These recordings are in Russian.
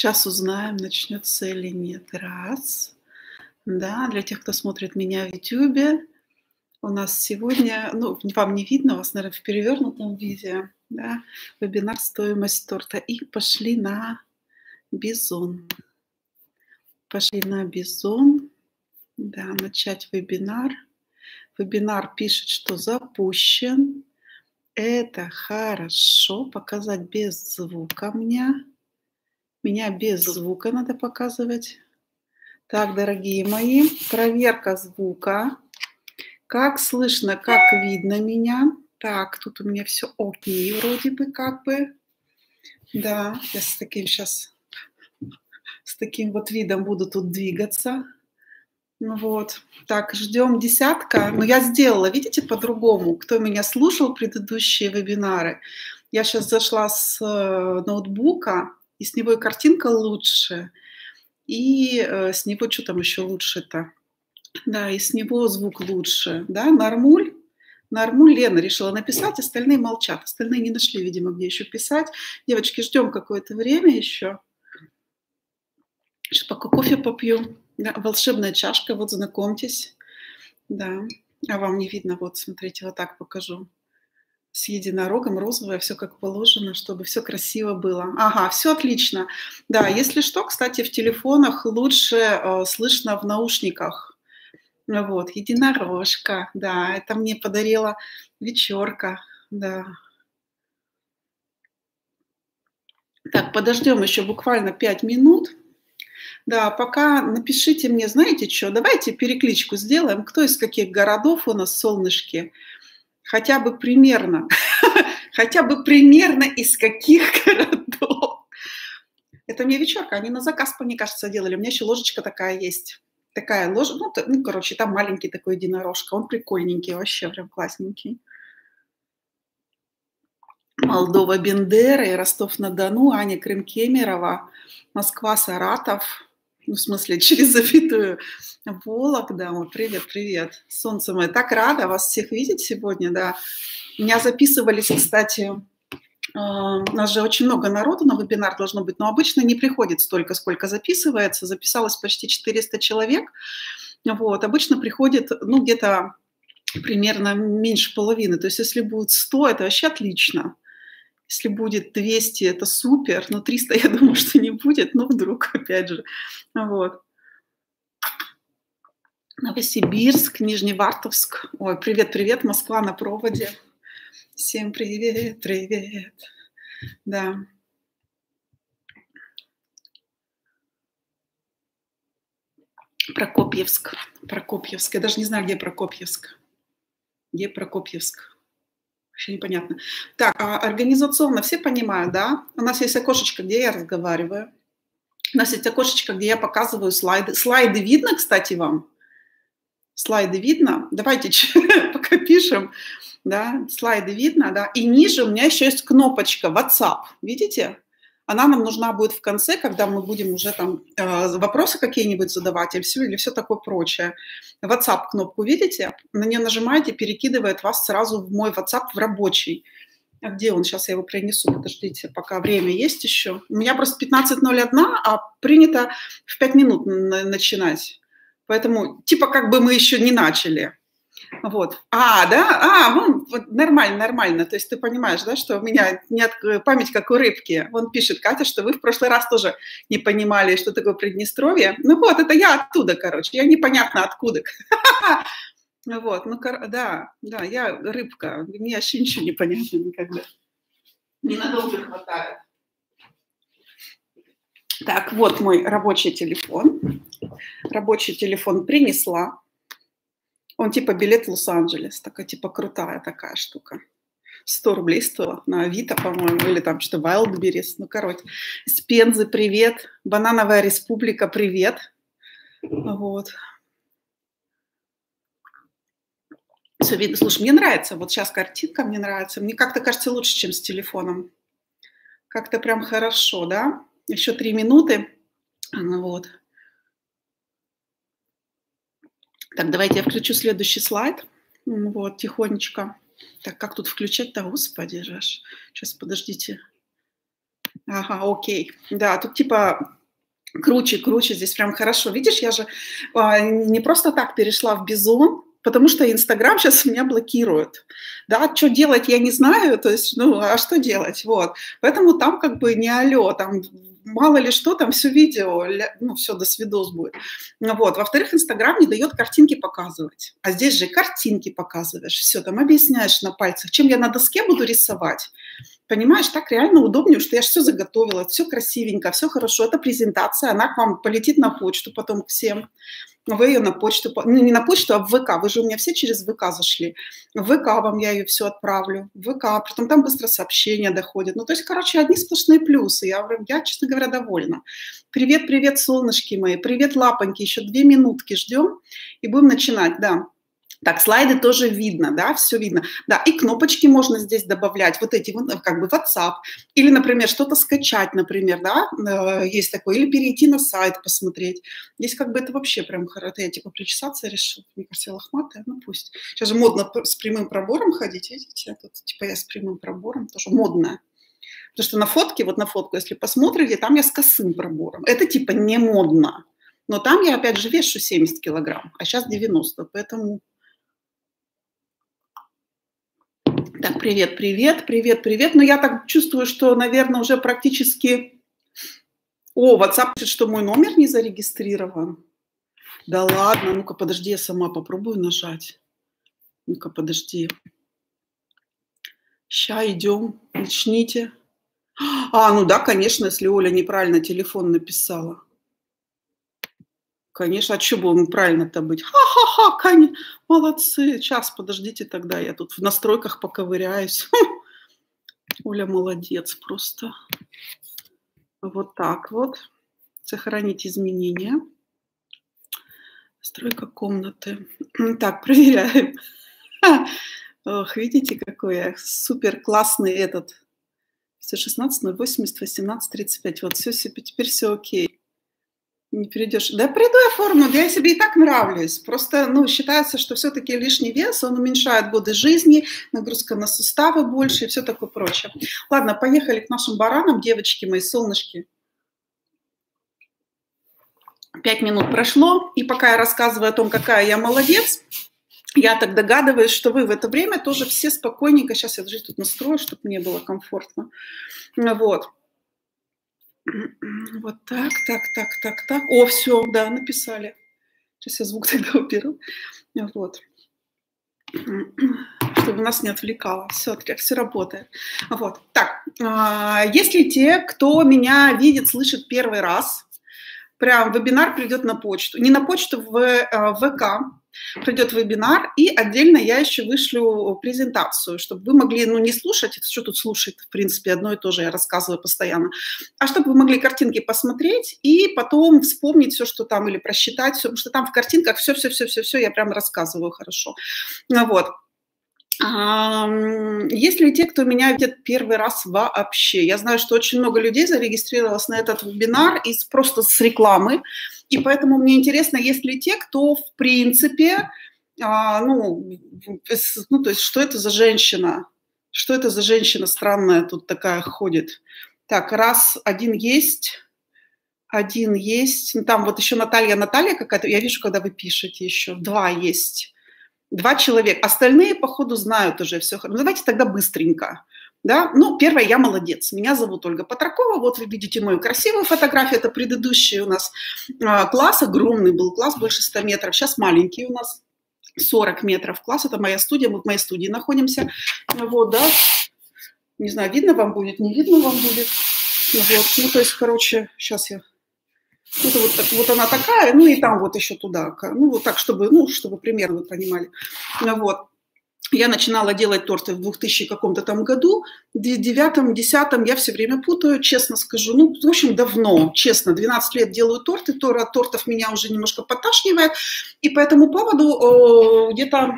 Сейчас узнаем, начнется или нет. Раз. Да, для тех, кто смотрит меня в YouTube, у нас сегодня, ну, вам не видно, у вас, наверное, в перевернутом виде, да, вебинар «Стоимость торта». И пошли на Бизон. Пошли на Бизон. Да, начать вебинар. Вебинар пишет, что запущен. Это хорошо. Показать без звука мне. Меня без звука надо показывать. Так, дорогие мои, проверка звука. Как слышно, как видно меня. Так, тут у меня все окей вроде бы, как бы. Да, я с таким сейчас, с таким вот видом буду тут двигаться. Ну вот, так, ждем десятка. Но я сделала, видите, по-другому. Кто меня слушал предыдущие вебинары, я сейчас зашла с э, ноутбука, и с него и картинка лучше, и э, с него что там еще лучше-то? Да, и с него звук лучше, да, нормуль. Нормуль Лена решила написать, остальные молчат. Остальные не нашли, видимо, где еще писать. Девочки, ждем какое-то время еще. Сейчас пока кофе попью. Да, волшебная чашка, вот знакомьтесь. Да, а вам не видно, вот смотрите, вот так покажу с единорогом, розовое, все как положено, чтобы все красиво было. Ага, все отлично. Да, если что, кстати, в телефонах лучше э, слышно в наушниках. Вот, единорожка, да, это мне подарила вечерка, да. Так, подождем еще буквально 5 минут. Да, пока напишите мне, знаете что, давайте перекличку сделаем, кто из каких городов у нас солнышки хотя бы примерно, хотя бы примерно из каких городов. Это мне вечерка, они на заказ, мне кажется, делали. У меня еще ложечка такая есть. Такая ложка, ну, ну, короче, там маленький такой единорожка. Он прикольненький вообще, прям классненький. Молдова Бендера Ростов-на-Дону, Аня Крым-Кемерова, Москва, Саратов, ну, в смысле, через запятую Вологда. Вот, привет, привет. Солнце мое. Так рада вас всех видеть сегодня, да. Меня записывались, кстати, а, у нас же очень много народу на вебинар должно быть, но обычно не приходит столько, сколько записывается. Записалось почти 400 человек. Вот, обычно приходит, ну, где-то примерно меньше половины. То есть если будет 100, это вообще отлично. Если будет 200, это супер, но 300, я думаю, что не будет, но вдруг, опять же. Вот. Новосибирск, Нижневартовск. Ой, привет-привет, Москва на проводе. Всем привет, привет. Да. Прокопьевск. Прокопьевск. Я даже не знаю, где Прокопьевск. Где Прокопьевск? Вообще непонятно. Так, а организационно все понимают, да? У нас есть окошечко, где я разговариваю. У нас есть окошечко, где я показываю слайды. Слайды видно, кстати, вам? Слайды видно? Давайте пока пишем. Да, слайды видно, да. И ниже у меня еще есть кнопочка WhatsApp. Видите? Она нам нужна будет в конце, когда мы будем уже там э, вопросы какие-нибудь задавать или все, или все такое прочее. WhatsApp кнопку видите? На нее нажимаете, перекидывает вас сразу в мой WhatsApp в рабочий. А где он? Сейчас я его принесу. Подождите, пока время есть еще. У меня просто 15.01, а принято в 5 минут начинать. Поэтому типа как бы мы еще не начали. Вот. А, да? А, вон, вот, нормально, нормально. То есть ты понимаешь, да, что у меня нет память как у рыбки. Он пишет, Катя, что вы в прошлый раз тоже не понимали, что такое Приднестровье. Ну вот, это я оттуда, короче. Я непонятно откуда. Вот, ну, да, да, я рыбка, мне вообще ничего не понятно никогда. Ненадолго хватает. Так, вот мой рабочий телефон. Рабочий телефон принесла. Он типа билет в Лос-Анджелес, такая типа крутая такая штука. 100 рублей стоила на Авито, по-моему, или там что, Wildberries, ну, короче. С Пензы привет, Банановая республика привет. Вот, Все видно. Слушай, мне нравится. Вот сейчас картинка мне нравится. Мне как-то кажется лучше, чем с телефоном. Как-то прям хорошо, да? Еще три минуты. Ну вот. Так, давайте я включу следующий слайд. Вот, тихонечко. Так, как тут включать-то? Господи, Жаш. Сейчас, подождите. Ага, окей. Да, тут типа круче, круче, здесь прям хорошо. Видишь, я же а, не просто так перешла в Бизон, потому что Инстаграм сейчас меня блокирует. Да, что делать, я не знаю, то есть, ну, а что делать, вот. Поэтому там как бы не алло, там мало ли что, там все видео, ну, все, до свидос будет. Вот. Во-вторых, Инстаграм не дает картинки показывать. А здесь же картинки показываешь, все, там объясняешь на пальцах. Чем я на доске буду рисовать? Понимаешь, так реально удобнее, что я же все заготовила, все красивенько, все хорошо. Это презентация, она к вам полетит на почту потом всем вы ее на почту, ну не на почту, а в ВК, вы же у меня все через ВК зашли, в ВК вам я ее все отправлю, в ВК, потом там быстро сообщения доходят, ну то есть, короче, одни сплошные плюсы, я, я честно говоря, довольна. Привет, привет, солнышки мои, привет, лапоньки, еще две минутки ждем и будем начинать, да. Так, слайды тоже видно, да, все видно. Да, и кнопочки можно здесь добавлять, вот эти, как бы WhatsApp. Или, например, что-то скачать, например, да, э, есть такое. Или перейти на сайт посмотреть. Здесь как бы это вообще прям хорошо. Я типа причесаться решил. Мне кажется, лохматая, ну пусть. Сейчас же модно с прямым пробором ходить, видите? Тут, типа я с прямым пробором, тоже модная. Потому что на фотке, вот на фотку, если посмотрите, там я с косым пробором. Это типа не модно. Но там я, опять же, вешу 70 килограмм, а сейчас 90, поэтому Так, привет, привет, привет, привет. Но я так чувствую, что, наверное, уже практически... О, WhatsApp пишет, что мой номер не зарегистрирован. Да ладно, ну-ка, подожди, я сама попробую нажать. Ну-ка, подожди. Ща идем, начните. А, ну да, конечно, если Оля неправильно телефон написала. Конечно, а что бы он правильно-то быть? Ха-ха-ха, конечно, молодцы. Сейчас, подождите тогда, я тут в настройках поковыряюсь. Оля молодец просто. Вот так вот. Сохранить изменения. Стройка комнаты. Так, проверяем. Ох, видите, какой я супер классный этот. 16, 080, 18, 35. Вот все, все, теперь все окей. Не перейдешь. Да приду я форму, я себе и так нравлюсь. Просто, ну, считается, что все-таки лишний вес, он уменьшает годы жизни, нагрузка на суставы больше и все такое прочее. Ладно, поехали к нашим баранам, девочки мои, солнышки. Пять минут прошло, и пока я рассказываю о том, какая я молодец, я так догадываюсь, что вы в это время тоже все спокойненько, сейчас я даже тут настрою, чтобы мне было комфортно. Вот вот так, так, так, так, так. О, все, да, написали. Сейчас я звук тогда уберу. Вот. Чтобы нас не отвлекало. Все, все работает. Вот. Так, а, если те, кто меня видит, слышит первый раз, прям вебинар придет на почту. Не на почту, в э, ВК придет вебинар, и отдельно я еще вышлю презентацию, чтобы вы могли, ну, не слушать, что тут слушать, в принципе, одно и то же я рассказываю постоянно, а чтобы вы могли картинки посмотреть и потом вспомнить все, что там, или просчитать все, потому что там в картинках все-все-все-все-все я прям рассказываю хорошо. Вот. Есть ли те, кто меня видит первый раз вообще? Я знаю, что очень много людей зарегистрировалось на этот вебинар из, просто с рекламы, и поэтому мне интересно, есть ли те, кто в принципе, а, ну, ну, то есть что это за женщина? Что это за женщина странная тут такая ходит? Так, раз, один есть, один есть. Ну, там вот еще Наталья, Наталья какая-то, я вижу, когда вы пишете еще, два есть. Два человека. Остальные, походу, знают уже все. Ну, давайте тогда быстренько. Да? Ну, первое, я молодец. Меня зовут Ольга Патракова. Вот вы видите мою красивую фотографию. Это предыдущий у нас а, класс. Огромный был класс, больше 100 метров. Сейчас маленький у нас. 40 метров класс. Это моя студия. Мы в моей студии находимся. Вот, да. Не знаю, видно вам будет, не видно вам будет. Вот. Ну, то есть, короче, сейчас я вот, так, вот она такая, ну и там вот еще туда. Ну, вот так, чтобы, ну, чтобы примерно вы понимали. Вот. Я начинала делать торты в 2000 каком-то там году, в девятом, десятом я все время путаю, честно скажу. Ну, в общем, давно, честно, 12 лет делаю торты, тор, от тортов меня уже немножко поташнивает. И по этому поводу где-то...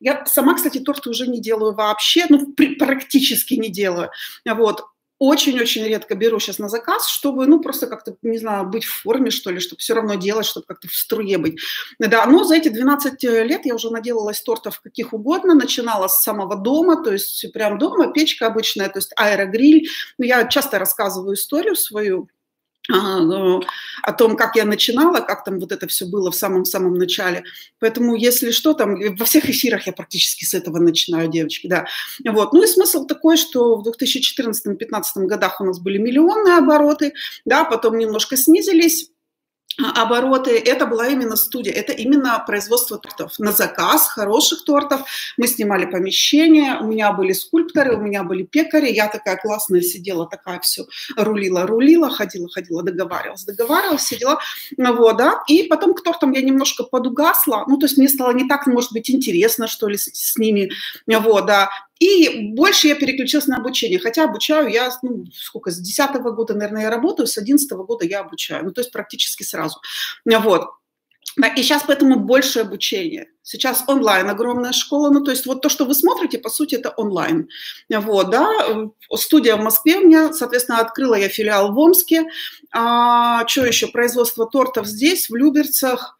Я сама, кстати, торты уже не делаю вообще, ну, практически не делаю. Вот очень-очень редко беру сейчас на заказ, чтобы, ну, просто как-то, не знаю, быть в форме, что ли, чтобы все равно делать, чтобы как-то в струе быть. Да, но за эти 12 лет я уже наделалась тортов каких угодно, начинала с самого дома, то есть прям дома, печка обычная, то есть аэрогриль. Я часто рассказываю историю свою, ну, о том, как я начинала, как там вот это все было в самом-самом начале. Поэтому, если что, там во всех эфирах я практически с этого начинаю, девочки, да. Вот. Ну и смысл такой, что в 2014-2015 годах у нас были миллионные обороты, да, потом немножко снизились, обороты, это была именно студия, это именно производство тортов. На заказ хороших тортов. Мы снимали помещение, у меня были скульпторы, у меня были пекари, я такая классная сидела, такая все рулила, рулила, ходила, ходила, договаривалась, договаривалась, сидела, вот, да, и потом к тортам я немножко подугасла, ну, то есть мне стало не так, может быть, интересно, что ли, с, с ними, вот, да, и больше я переключилась на обучение, хотя обучаю я, ну, сколько, с 10 года, наверное, я работаю, с 11 года я обучаю, ну, то есть практически сразу. Вот. И сейчас поэтому больше обучения. Сейчас онлайн огромная школа, ну то есть вот то, что вы смотрите, по сути, это онлайн. Вот, да, студия в Москве у меня, соответственно, открыла я филиал в Омске. А, что еще? Производство тортов здесь, в Люберцах.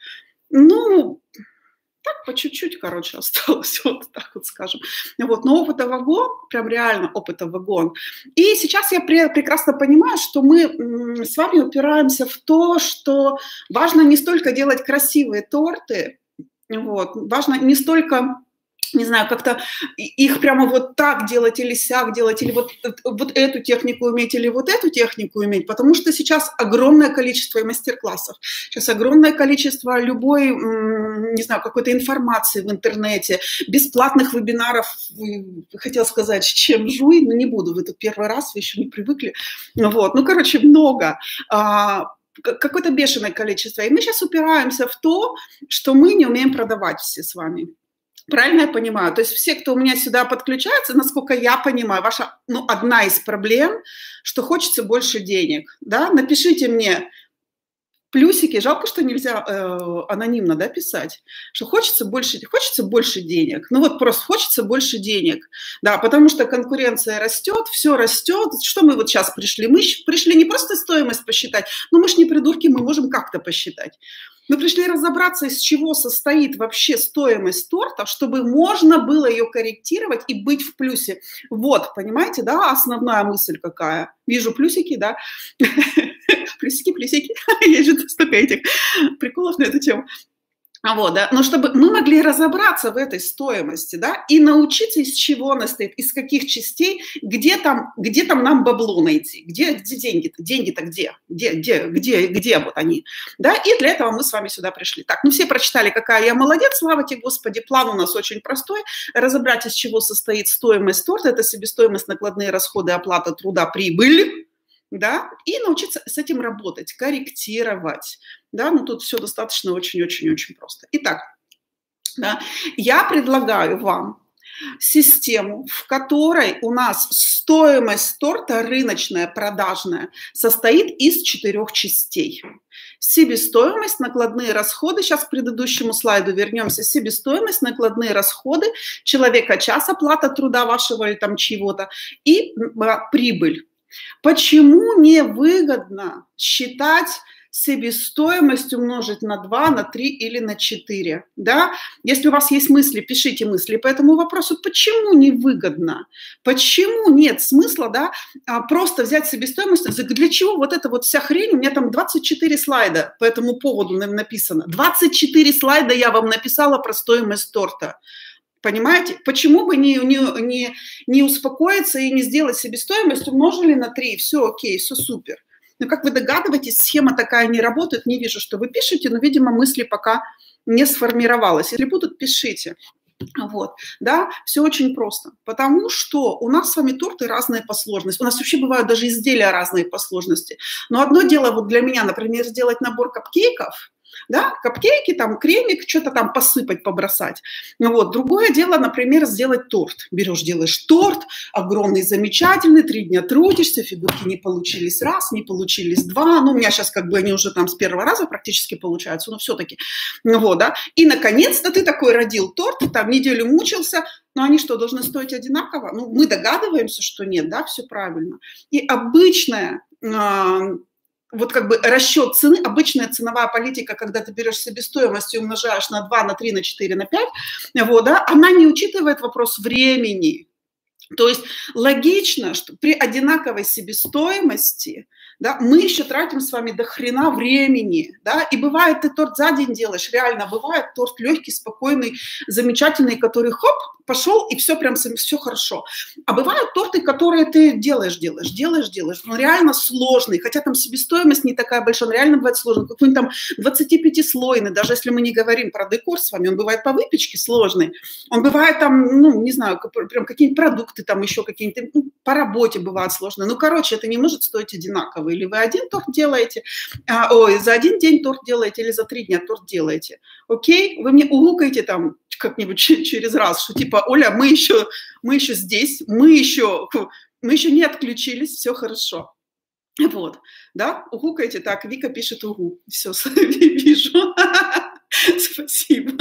Ну, так по чуть-чуть, короче, осталось, вот так вот скажем. Вот, но опыта вагон, прям реально опыта вагон. И сейчас я пре- прекрасно понимаю, что мы с вами упираемся в то, что важно не столько делать красивые торты, вот, важно не столько не знаю, как-то их прямо вот так делать или сяк делать, или вот, вот эту технику уметь, или вот эту технику уметь, потому что сейчас огромное количество мастер-классов, сейчас огромное количество любой, не знаю, какой-то информации в интернете, бесплатных вебинаров, хотел сказать, чем жуй, но не буду, вы тут первый раз, вы еще не привыкли, вот, ну, короче, много, а, какое-то бешеное количество. И мы сейчас упираемся в то, что мы не умеем продавать все с вами. Правильно я понимаю? То есть все, кто у меня сюда подключается, насколько я понимаю, ваша, ну, одна из проблем, что хочется больше денег, да? Напишите мне плюсики. Жалко, что нельзя э, анонимно, да, писать, что хочется больше, хочется больше денег. Ну вот просто хочется больше денег, да, потому что конкуренция растет, все растет. Что мы вот сейчас пришли? Мы пришли не просто стоимость посчитать, но мы же не придурки, мы можем как-то посчитать. Мы пришли разобраться, из чего состоит вообще стоимость торта, чтобы можно было ее корректировать и быть в плюсе. Вот, понимаете, да, основная мысль какая. Вижу плюсики, да. Плюсики, плюсики. Есть же столько этих приколов на эту тему. А вот, да, но чтобы мы могли разобраться в этой стоимости, да, и научиться, из чего она стоит, из каких частей, где там, где там нам бабло найти, где, где деньги-то, деньги-то где, где, где, где, где вот они, да, и для этого мы с вами сюда пришли. Так, ну все прочитали, какая я молодец, слава тебе, Господи, план у нас очень простой, разобрать, из чего состоит стоимость торта, это себестоимость, накладные расходы, оплата труда, прибыль, да, и научиться с этим работать, корректировать, да, ну тут все достаточно очень-очень-очень просто. Итак, да, я предлагаю вам систему, в которой у нас стоимость торта рыночная, продажная, состоит из четырех частей. Себестоимость, накладные расходы, сейчас к предыдущему слайду вернемся, себестоимость, накладные расходы, человека час, оплата труда вашего или там чего-то, и а, прибыль. Почему невыгодно считать себестоимость умножить на 2, на 3 или на 4. Да? Если у вас есть мысли, пишите мысли по этому вопросу. Почему невыгодно? Почему нет смысла да, а, просто взять себестоимость? Для чего вот эта вот вся хрень? У меня там 24 слайда по этому поводу написано. 24 слайда я вам написала про стоимость торта. Понимаете? Почему бы не, не, не, не успокоиться и не сделать себестоимость, умножили на 3, все окей, все супер. Но, как вы догадываетесь, схема такая не работает. Не вижу, что вы пишете, но, видимо, мысли пока не сформировалась. Если будут, пишите. Вот, да, все очень просто, потому что у нас с вами торты разные по сложности, у нас вообще бывают даже изделия разные по сложности, но одно дело вот для меня, например, сделать набор капкейков, да, капкейки, там, кремик, что-то там посыпать, побросать. Ну вот, другое дело, например, сделать торт. Берешь, делаешь торт, огромный, замечательный, три дня трудишься, фигурки не получились раз, не получились два, ну, у меня сейчас как бы они уже там с первого раза практически получаются, но все-таки, ну вот, да, и, наконец-то, ты такой родил торт, ты там неделю мучился, но они что, должны стоить одинаково? Ну, мы догадываемся, что нет, да, все правильно. И обычная вот как бы расчет цены, обычная ценовая политика, когда ты берешь себестоимость и умножаешь на 2, на 3, на 4, на 5, вот, да, она не учитывает вопрос времени. То есть логично, что при одинаковой себестоимости да, мы еще тратим с вами до хрена времени, да, и бывает ты торт за день делаешь, реально бывает торт легкий, спокойный, замечательный, который хоп, пошел, и все прям все хорошо. А бывают торты, которые ты делаешь, делаешь, делаешь, делаешь, но реально сложный, хотя там себестоимость не такая большая, он реально бывает сложный, какой-нибудь там 25-слойный, даже если мы не говорим про декор с вами, он бывает по выпечке сложный, он бывает там, ну, не знаю, прям какие-нибудь продукты там еще какие-нибудь, ну, по работе бывают сложные, ну, короче, это не может стоить одинаково, или вы один торт делаете, а, ой, за один день торт делаете, или за три дня торт делаете, окей, вы мне угукаете там как-нибудь через раз, что типа, Оля, мы еще, мы еще здесь, мы еще, мы еще не отключились, все хорошо. Вот, да, угукайте, так, Вика пишет угу, все, вижу. Спасибо.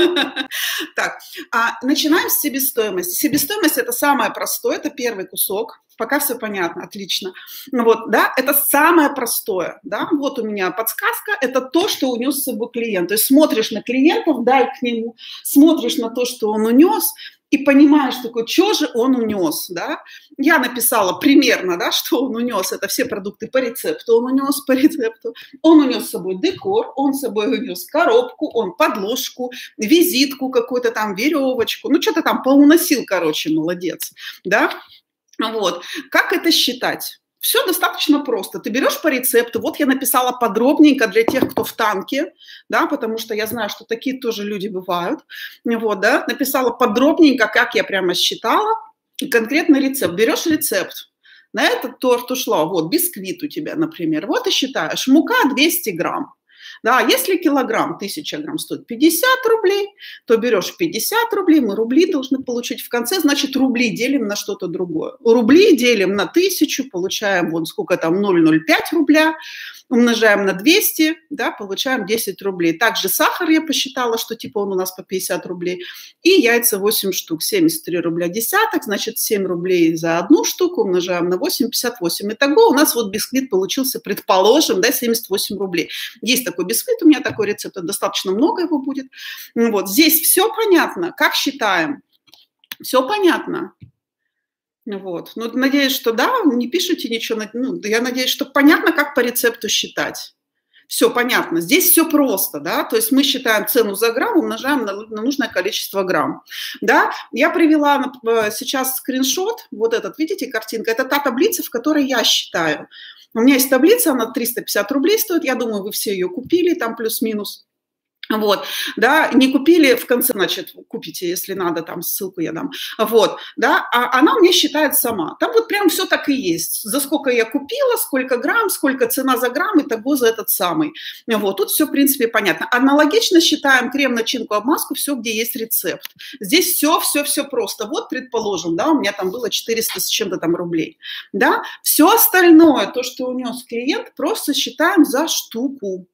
Так, а, начинаем с себестоимости. Себестоимость – это самое простое, это первый кусок. Пока все понятно, отлично. Вот, да, это самое простое, да. Вот у меня подсказка – это то, что унес с собой клиент. То есть смотришь на клиента, вдаль к нему, смотришь на то, что он унес, и понимаешь такой, что же он унес, да. Я написала примерно, да, что он унес, это все продукты по рецепту он унес по рецепту. Он унес с собой декор, он с собой унес коробку, он подложку, визитку какую-то там, веревочку, ну что-то там поуносил, короче, молодец, да. Вот. Как это считать? Все достаточно просто. Ты берешь по рецепту, вот я написала подробненько для тех, кто в танке, да, потому что я знаю, что такие тоже люди бывают. Вот, да, написала подробненько, как я прямо считала, и конкретный рецепт. Берешь рецепт, на этот торт ушло, вот, бисквит у тебя, например, вот и считаешь, мука 200 грамм, да, если килограмм, 1000 грамм стоит 50 рублей, то берешь 50 рублей, мы рубли должны получить в конце, значит, рубли делим на что-то другое. Рубли делим на 1000, получаем вот сколько там 0,05 рубля, умножаем на 200, да, получаем 10 рублей. Также сахар я посчитала, что типа он у нас по 50 рублей. И яйца 8 штук, 73 рубля десяток, значит 7 рублей за одну штуку умножаем на 8, 58. Итого у нас вот бисквит получился, предположим, да, 78 рублей. Есть такой бисквит, у меня такой рецепт, достаточно много его будет. Вот, здесь все понятно, как считаем? Все понятно. Вот. Ну, надеюсь, что да, не пишите ничего. Ну, я надеюсь, что понятно, как по рецепту считать. Все понятно. Здесь все просто, да, то есть мы считаем цену за грамм, умножаем на, на нужное количество грамм, да. Я привела э, сейчас скриншот, вот этот, видите, картинка, это та таблица, в которой я считаю. У меня есть таблица, она 350 рублей стоит, я думаю, вы все ее купили, там плюс-минус. Вот, да, не купили, в конце, значит, купите, если надо, там ссылку я дам. Вот, да, а она мне считает сама. Там вот прям все так и есть. За сколько я купила, сколько грамм, сколько цена за грамм и того за этот самый. Вот, тут все, в принципе, понятно. Аналогично считаем крем, начинку, обмазку, все, где есть рецепт. Здесь все, все, все просто. Вот, предположим, да, у меня там было 400 с чем-то там рублей, да. Все остальное, то, что унес клиент, просто считаем за штуку.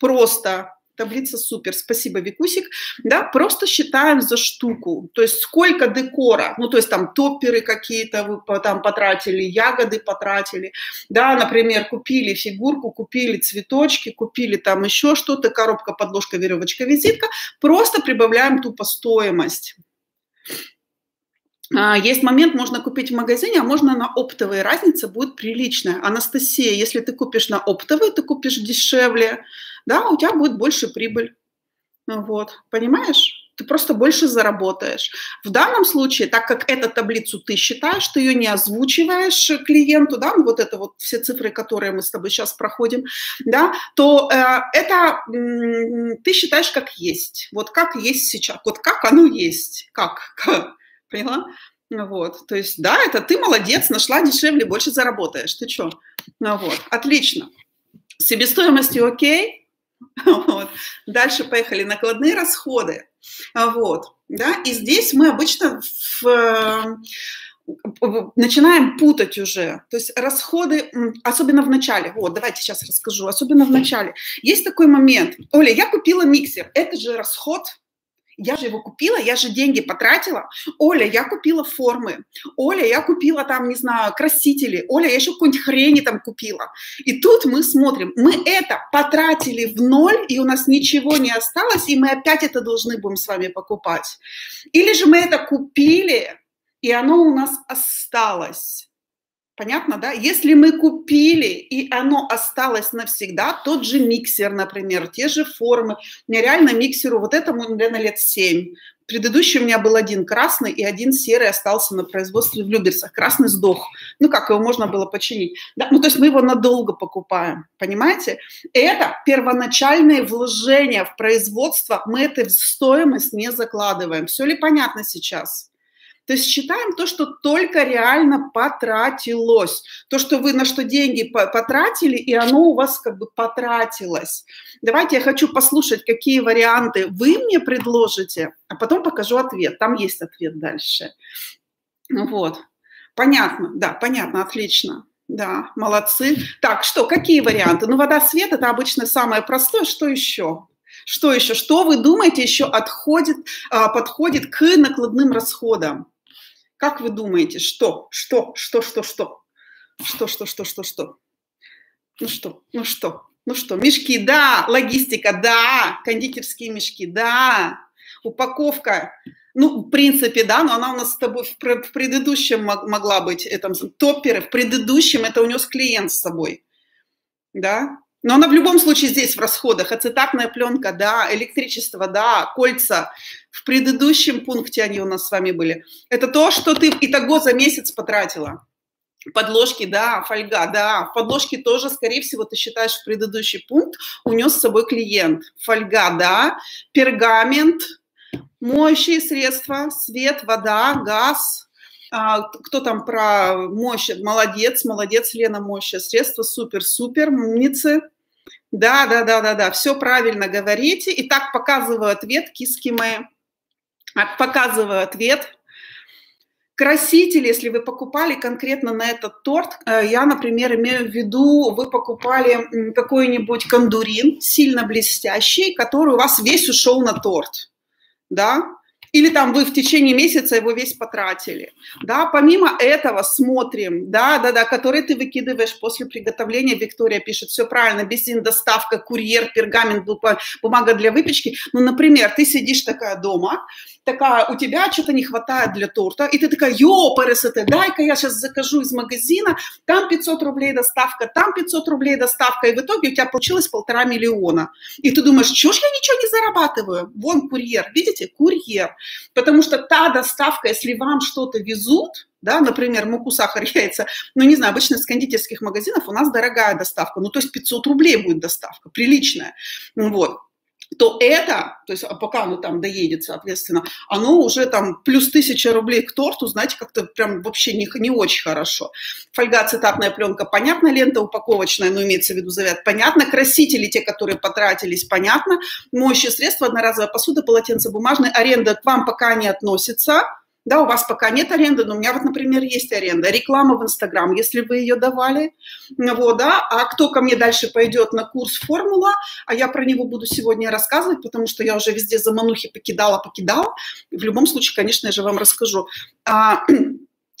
Просто таблица супер, спасибо, Викусик, да, просто считаем за штуку, то есть сколько декора, ну, то есть там топперы какие-то вы там потратили, ягоды потратили, да, например, купили фигурку, купили цветочки, купили там еще что-то, коробка, подложка, веревочка, визитка, просто прибавляем тупо стоимость. А, есть момент, можно купить в магазине, а можно на оптовой. Разница будет приличная. Анастасия, если ты купишь на оптовой, ты купишь дешевле, да, у тебя будет больше прибыль. Вот, понимаешь? Ты просто больше заработаешь. В данном случае, так как эту таблицу ты считаешь, ты ее не озвучиваешь клиенту, да, вот это вот все цифры, которые мы с тобой сейчас проходим, да, то э, это э, ты считаешь как есть, вот как есть сейчас, вот как оно есть, как, как поняла? Вот, то есть, да, это ты молодец, нашла дешевле, больше заработаешь, ты что? Ну вот, отлично. Себестоимостью окей, Вот. Дальше поехали накладные расходы. Вот. Да? И здесь мы обычно в, начинаем путать уже. То есть расходы, особенно в начале. Вот, давайте сейчас расскажу. Особенно в начале. Есть такой момент. Оля, я купила миксер. Это же расход я же его купила, я же деньги потратила. Оля, я купила формы. Оля, я купила там, не знаю, красители. Оля, я еще какой-нибудь хрени там купила. И тут мы смотрим, мы это потратили в ноль, и у нас ничего не осталось, и мы опять это должны будем с вами покупать. Или же мы это купили, и оно у нас осталось. Понятно, да? Если мы купили, и оно осталось навсегда, тот же миксер, например, те же формы. У меня реально миксеру, вот этому, наверное, лет 7. Предыдущий у меня был один красный и один серый остался на производстве в Люберцах. Красный сдох. Ну как, его можно было починить? Да? Ну то есть мы его надолго покупаем, понимаете? Это первоначальные вложения в производство, мы это в стоимость не закладываем. Все ли понятно сейчас? То есть считаем то, что только реально потратилось. То, что вы на что деньги потратили, и оно у вас как бы потратилось. Давайте я хочу послушать, какие варианты вы мне предложите, а потом покажу ответ. Там есть ответ дальше. Ну вот. Понятно, да, понятно, отлично. Да, молодцы. Так, что, какие варианты? Ну, вода, свет – это обычно самое простое. Что еще? Что еще? Что вы думаете еще отходит, а, подходит к накладным расходам? Как вы думаете, что, что, что, что, что? Что, что, что, что, что? Ну что, ну что, ну что, мешки, да, логистика, да, кондитерские мешки, да, упаковка, ну, в принципе, да, но она у нас с тобой в, предыдущем могла быть, это, топперы, в предыдущем это унес клиент с собой, да, но она в любом случае здесь в расходах. Ацетатная пленка, да, электричество, да, кольца. В предыдущем пункте они у нас с вами были. Это то, что ты итого за месяц потратила. Подложки, да, фольга, да. Подложки тоже, скорее всего, ты считаешь в предыдущий пункт унес с собой клиент. Фольга, да. Пергамент, моющие средства, свет, вода, газ, а, кто там про мощь, молодец, молодец, Лена, моющее средство, супер, супер, умницы. Да, да, да, да, да, все правильно говорите. И так показываю ответ, киски мои. Показываю ответ. Краситель, если вы покупали конкретно на этот торт, э, я, например, имею в виду, вы покупали какой-нибудь кондурин, сильно блестящий, который у вас весь ушел на торт, да, или там вы в течение месяца его весь потратили. Да, помимо этого смотрим, да, да, да, который ты выкидываешь после приготовления. Виктория пишет, все правильно, бензин, доставка, курьер, пергамент, бумага для выпечки. Ну, например, ты сидишь такая дома, такая, у тебя что-то не хватает для торта, и ты такая, ёпарасоте, дай-ка я сейчас закажу из магазина, там 500 рублей доставка, там 500 рублей доставка, и в итоге у тебя получилось полтора миллиона. И ты думаешь, чё ж я ничего не зарабатываю? Вон курьер, видите, курьер. Потому что та доставка, если вам что-то везут, да, например, муку, сахар, яйца, ну, не знаю, обычно с кондитерских магазинов у нас дорогая доставка, ну, то есть 500 рублей будет доставка, приличная, вот то это, то есть а пока оно там доедет, соответственно, оно уже там плюс тысяча рублей к торту, знаете, как-то прям вообще не, не очень хорошо. Фольга, цитатная пленка, понятно, лента упаковочная, но имеется в виду завят, понятно, красители, те, которые потратились, понятно, моющие средства, одноразовая посуда, полотенце бумажное, аренда к вам пока не относится, да, у вас пока нет аренды, но у меня вот, например, есть аренда. Реклама в Инстаграм, если вы ее давали. Вот, да. А кто ко мне дальше пойдет на курс «Формула», а я про него буду сегодня рассказывать, потому что я уже везде за манухи покидала, покидала. В любом случае, конечно, я же вам расскажу. А,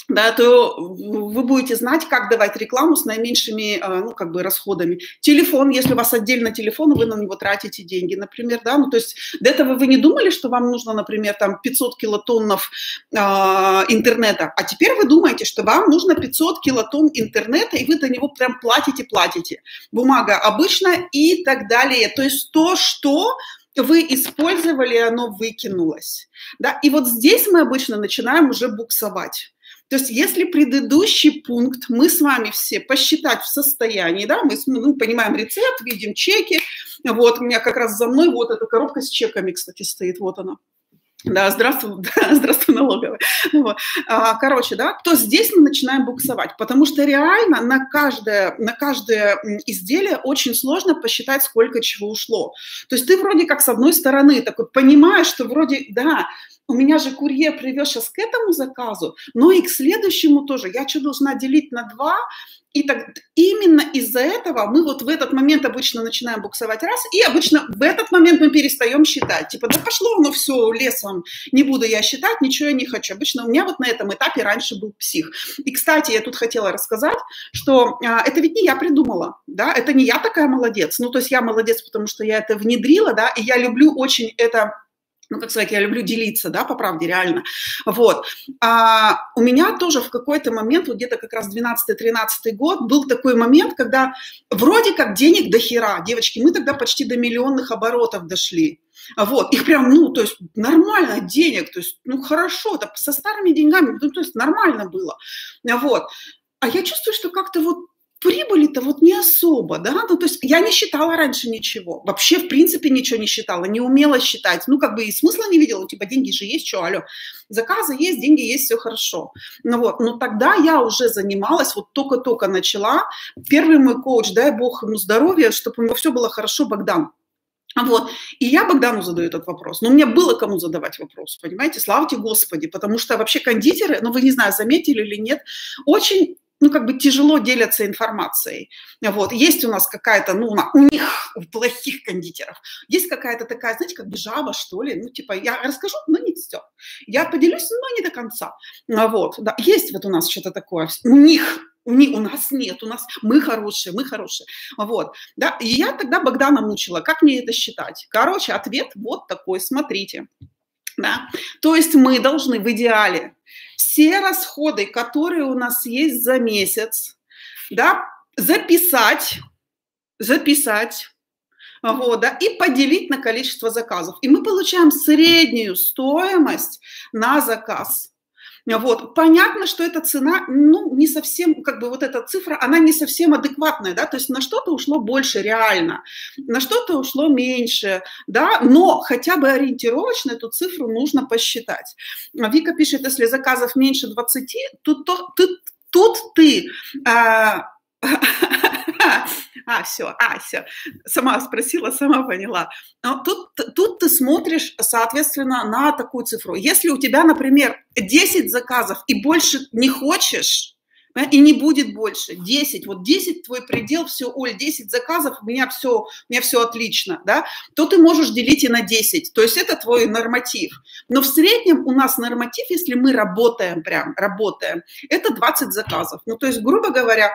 да, то вы будете знать, как давать рекламу с наименьшими, а, ну, как бы, расходами. Телефон, если у вас отдельно телефон, вы на него тратите деньги, например, да, ну, то есть до этого вы не думали, что вам нужно, например, там 500 килотоннов э, интернета, а теперь вы думаете, что вам нужно 500 килотонн интернета, и вы до него прям платите-платите. Бумага обычная и так далее. То есть то, что вы использовали, оно выкинулось. Да? И вот здесь мы обычно начинаем уже буксовать. То есть если предыдущий пункт мы с вами все посчитать в состоянии, да, мы ну, понимаем рецепт, видим чеки, вот у меня как раз за мной вот эта коробка с чеками, кстати, стоит, вот она. Да, здравствуй, здравствуй, налоговая. Вот. А, короче, да, то здесь мы начинаем буксовать, потому что реально на каждое, на каждое изделие очень сложно посчитать, сколько чего ушло. То есть ты вроде как с одной стороны такой понимаешь, что вроде, да, у меня же курьер привез сейчас к этому заказу, но и к следующему тоже. Я что должна делить на два, и так, именно из-за этого мы вот в этот момент обычно начинаем буксовать раз, и обычно в этот момент мы перестаем считать. Типа, да пошло оно все лесом, не буду я считать, ничего я не хочу. Обычно у меня вот на этом этапе раньше был псих. И, кстати, я тут хотела рассказать, что а, это ведь не я придумала, да, это не я такая молодец. Ну, то есть я молодец, потому что я это внедрила, да, и я люблю очень это ну, как сказать, я люблю делиться, да, по правде, реально. Вот. А у меня тоже в какой-то момент, вот где-то как раз 12-13 год, был такой момент, когда вроде как денег до хера, девочки, мы тогда почти до миллионных оборотов дошли. Вот, их прям, ну, то есть нормально денег, то есть, ну, хорошо, так, со старыми деньгами, ну, то есть нормально было. Вот. А я чувствую, что как-то вот прибыли-то вот не особо, да, ну, то есть я не считала раньше ничего, вообще, в принципе, ничего не считала, не умела считать, ну, как бы и смысла не видела, типа, деньги же есть, что, алло, заказы есть, деньги есть, все хорошо, ну, вот, но тогда я уже занималась, вот только-только начала, первый мой коуч, дай бог ему здоровья, чтобы у него все было хорошо, Богдан, вот. И я Богдану задаю этот вопрос. Но мне было кому задавать вопрос, понимаете? Славьте Господи, потому что вообще кондитеры, ну вы не знаю, заметили или нет, очень ну, как бы тяжело делятся информацией. Вот. Есть у нас какая-то, ну, у них, у плохих кондитеров, есть какая-то такая, знаете, как бы жаба, что ли, ну, типа, я расскажу, но не все. Я поделюсь, но не до конца. Вот, да, есть вот у нас что-то такое. У них них, у нас нет, у нас мы хорошие, мы хорошие. Вот, да, и я тогда Богдана мучила, как мне это считать? Короче, ответ вот такой, смотрите. Да? То есть мы должны в идеале все расходы, которые у нас есть за месяц, да, записать, записать, вот, да, и поделить на количество заказов. И мы получаем среднюю стоимость на заказ. Вот. Понятно, что эта цена, ну, не совсем, как бы вот эта цифра, она не совсем адекватная, да, то есть на что-то ушло больше реально, на что-то ушло меньше, да, но хотя бы ориентировочно эту цифру нужно посчитать. Вика пишет, если заказов меньше 20, тут, тут, тут, тут ты а, а, все, а, все, сама спросила, сама поняла. Но тут, тут ты смотришь, соответственно, на такую цифру. Если у тебя, например, 10 заказов и больше не хочешь, и не будет больше. 10, вот 10 твой предел, все, Оль, 10 заказов, у меня все, у меня все отлично, да, то ты можешь делить и на 10, то есть это твой норматив. Но в среднем у нас норматив, если мы работаем прям, работаем, это 20 заказов. Ну, то есть, грубо говоря,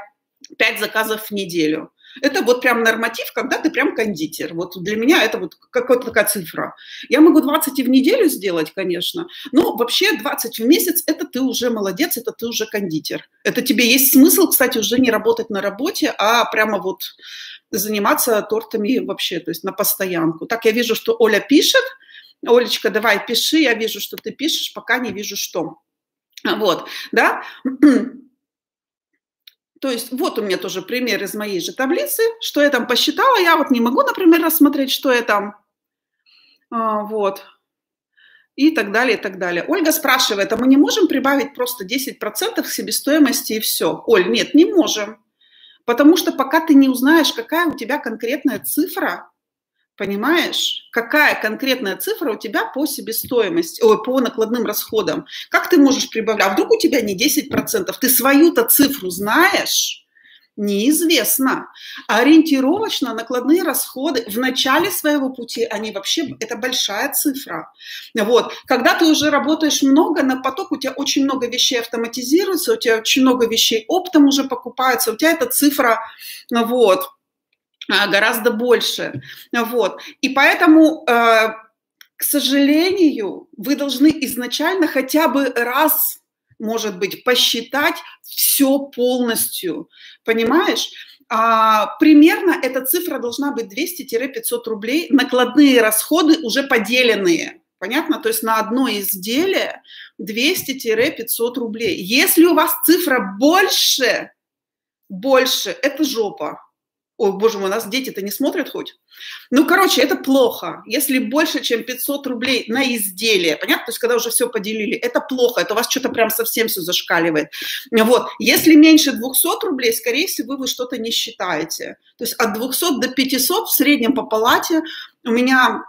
5 заказов в неделю. Это вот прям норматив, когда ты прям кондитер. Вот для меня это вот какая-то такая цифра. Я могу 20 и в неделю сделать, конечно, но вообще 20 в месяц – это ты уже молодец, это ты уже кондитер. Это тебе есть смысл, кстати, уже не работать на работе, а прямо вот заниматься тортами вообще, то есть на постоянку. Так, я вижу, что Оля пишет. Олечка, давай, пиши, я вижу, что ты пишешь, пока не вижу, что. Вот, да. То есть вот у меня тоже пример из моей же таблицы, что я там посчитала. Я вот не могу, например, рассмотреть, что я там. А, вот. И так далее, и так далее. Ольга спрашивает, а мы не можем прибавить просто 10% к себестоимости и все? Оль, нет, не можем. Потому что пока ты не узнаешь, какая у тебя конкретная цифра, Понимаешь, какая конкретная цифра у тебя по себестоимости, ой, по накладным расходам? Как ты можешь прибавлять? А вдруг у тебя не 10%? Ты свою-то цифру знаешь? Неизвестно. Ориентировочно накладные расходы в начале своего пути, они вообще, это большая цифра. Вот. Когда ты уже работаешь много на поток, у тебя очень много вещей автоматизируется, у тебя очень много вещей оптом уже покупается, у тебя эта цифра, вот, гораздо больше. Вот. И поэтому, э, к сожалению, вы должны изначально хотя бы раз, может быть, посчитать все полностью. Понимаешь? А, примерно эта цифра должна быть 200-500 рублей, накладные расходы уже поделенные. Понятно? То есть на одно изделие 200-500 рублей. Если у вас цифра больше, больше, это жопа Ой, боже мой, у нас дети-то не смотрят хоть? Ну, короче, это плохо. Если больше, чем 500 рублей на изделие, понятно? То есть, когда уже все поделили, это плохо, это у вас что-то прям совсем все зашкаливает. Вот. Если меньше 200 рублей, скорее всего, вы что-то не считаете. То есть, от 200 до 500 в среднем по палате у меня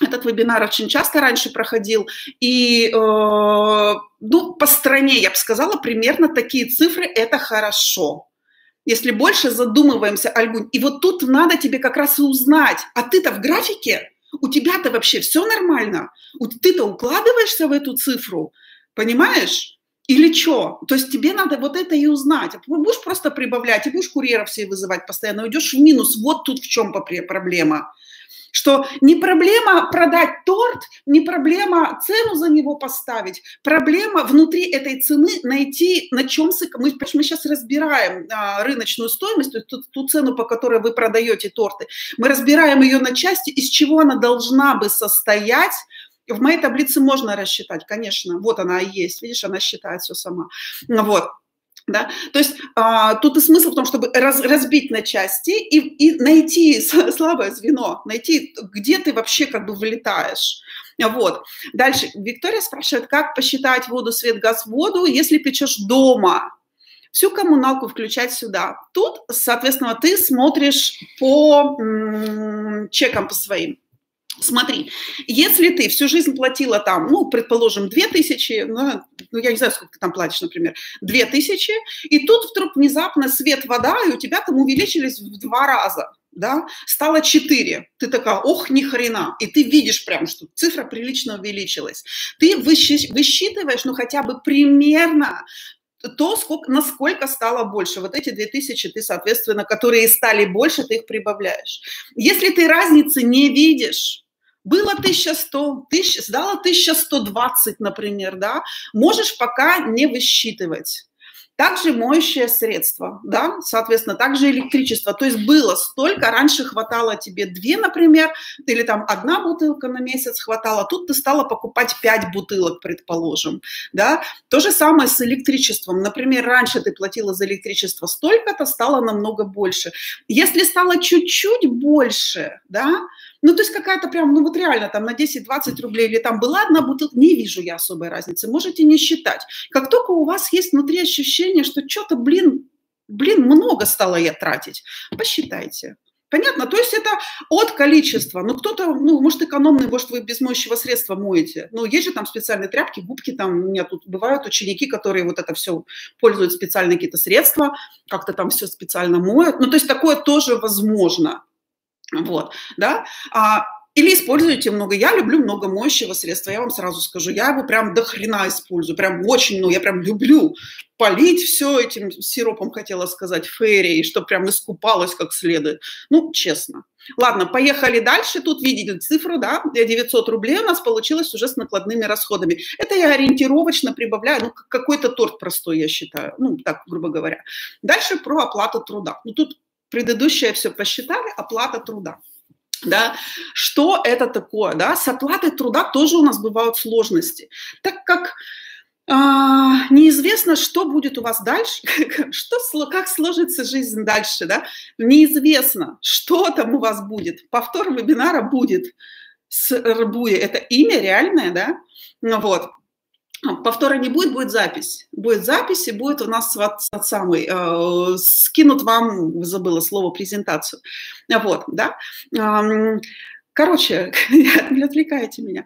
этот вебинар очень часто раньше проходил, и э, ну, по стране, я бы сказала, примерно такие цифры – это хорошо если больше задумываемся, Альгунь. И вот тут надо тебе как раз и узнать, а ты-то в графике, у тебя-то вообще все нормально, ты-то укладываешься в эту цифру, понимаешь? Или что? То есть тебе надо вот это и узнать. Будешь просто прибавлять, и будешь курьеров все вызывать постоянно, уйдешь в минус. Вот тут в чем проблема что не проблема продать торт, не проблема цену за него поставить, проблема внутри этой цены найти, на чем мы, мы сейчас разбираем а, рыночную стоимость, то есть ту, ту цену, по которой вы продаете торты, мы разбираем ее на части, из чего она должна бы состоять, в моей таблице можно рассчитать, конечно, вот она и есть, видишь, она считает все сама. Вот. Да? То есть а, тут и смысл в том, чтобы раз, разбить на части и, и найти слабое звено, найти, где ты вообще как бы вылетаешь. Вот. Дальше Виктория спрашивает, как посчитать воду, свет, газ, воду, если печешь дома? Всю коммуналку включать сюда. Тут, соответственно, ты смотришь по м- чекам по своим. Смотри, если ты всю жизнь платила там, ну, предположим, 2000, ну, ну, я не знаю, сколько ты там платишь, например, 2000, и тут вдруг внезапно свет, вода, и у тебя там увеличились в два раза, да, стало 4. Ты такая, ох, ни хрена. И ты видишь прям, что цифра прилично увеличилась. Ты высчитываешь, ну, хотя бы примерно то, сколько, насколько стало больше. Вот эти 2000 ты, соответственно, которые стали больше, ты их прибавляешь. Если ты разницы не видишь, было 1100, тысяч, сдала 1120, например, да, можешь пока не высчитывать. Также моющее средство, да, соответственно, также электричество. То есть было столько, раньше хватало тебе две, например, или там одна бутылка на месяц хватало, тут ты стала покупать пять бутылок, предположим, да. То же самое с электричеством. Например, раньше ты платила за электричество столько-то, стало намного больше. Если стало чуть-чуть больше, да, ну, то есть какая-то прям, ну вот реально там на 10-20 рублей или там была одна бутылка, не вижу я особой разницы, можете не считать. Как только у вас есть внутри ощущение, что что-то, блин, блин, много стало я тратить, посчитайте. Понятно? То есть это от количества. Ну, кто-то, ну, может, экономный, может, вы без моющего средства моете. Ну, есть же там специальные тряпки, губки там. У меня тут бывают ученики, которые вот это все пользуют специальные какие-то средства, как-то там все специально моют. Ну, то есть такое тоже возможно. Вот, да. А, или используйте много. Я люблю много моющего средства, я вам сразу скажу. Я его прям до хрена использую, прям очень много. Я прям люблю полить все этим сиропом, хотела сказать, ферри, чтобы прям искупалась как следует. Ну, честно. Ладно, поехали дальше. Тут видите цифру, да, 900 рублей у нас получилось уже с накладными расходами. Это я ориентировочно прибавляю, ну, какой-то торт простой, я считаю, ну, так, грубо говоря. Дальше про оплату труда. Ну, тут предыдущее все посчитали, оплата труда. Да? Что это такое? Да? С оплатой труда тоже у нас бывают сложности, так как а, неизвестно, что будет у вас дальше, что, как сложится жизнь дальше, да? неизвестно, что там у вас будет. Повтор вебинара будет с РБУЕ, это имя реальное, да, ну вот, Повтора не будет, будет запись. Будет запись, и будет у нас вот самый, э, скинут вам, забыла слово, презентацию. Вот, да. Короче, не отвлекайте меня.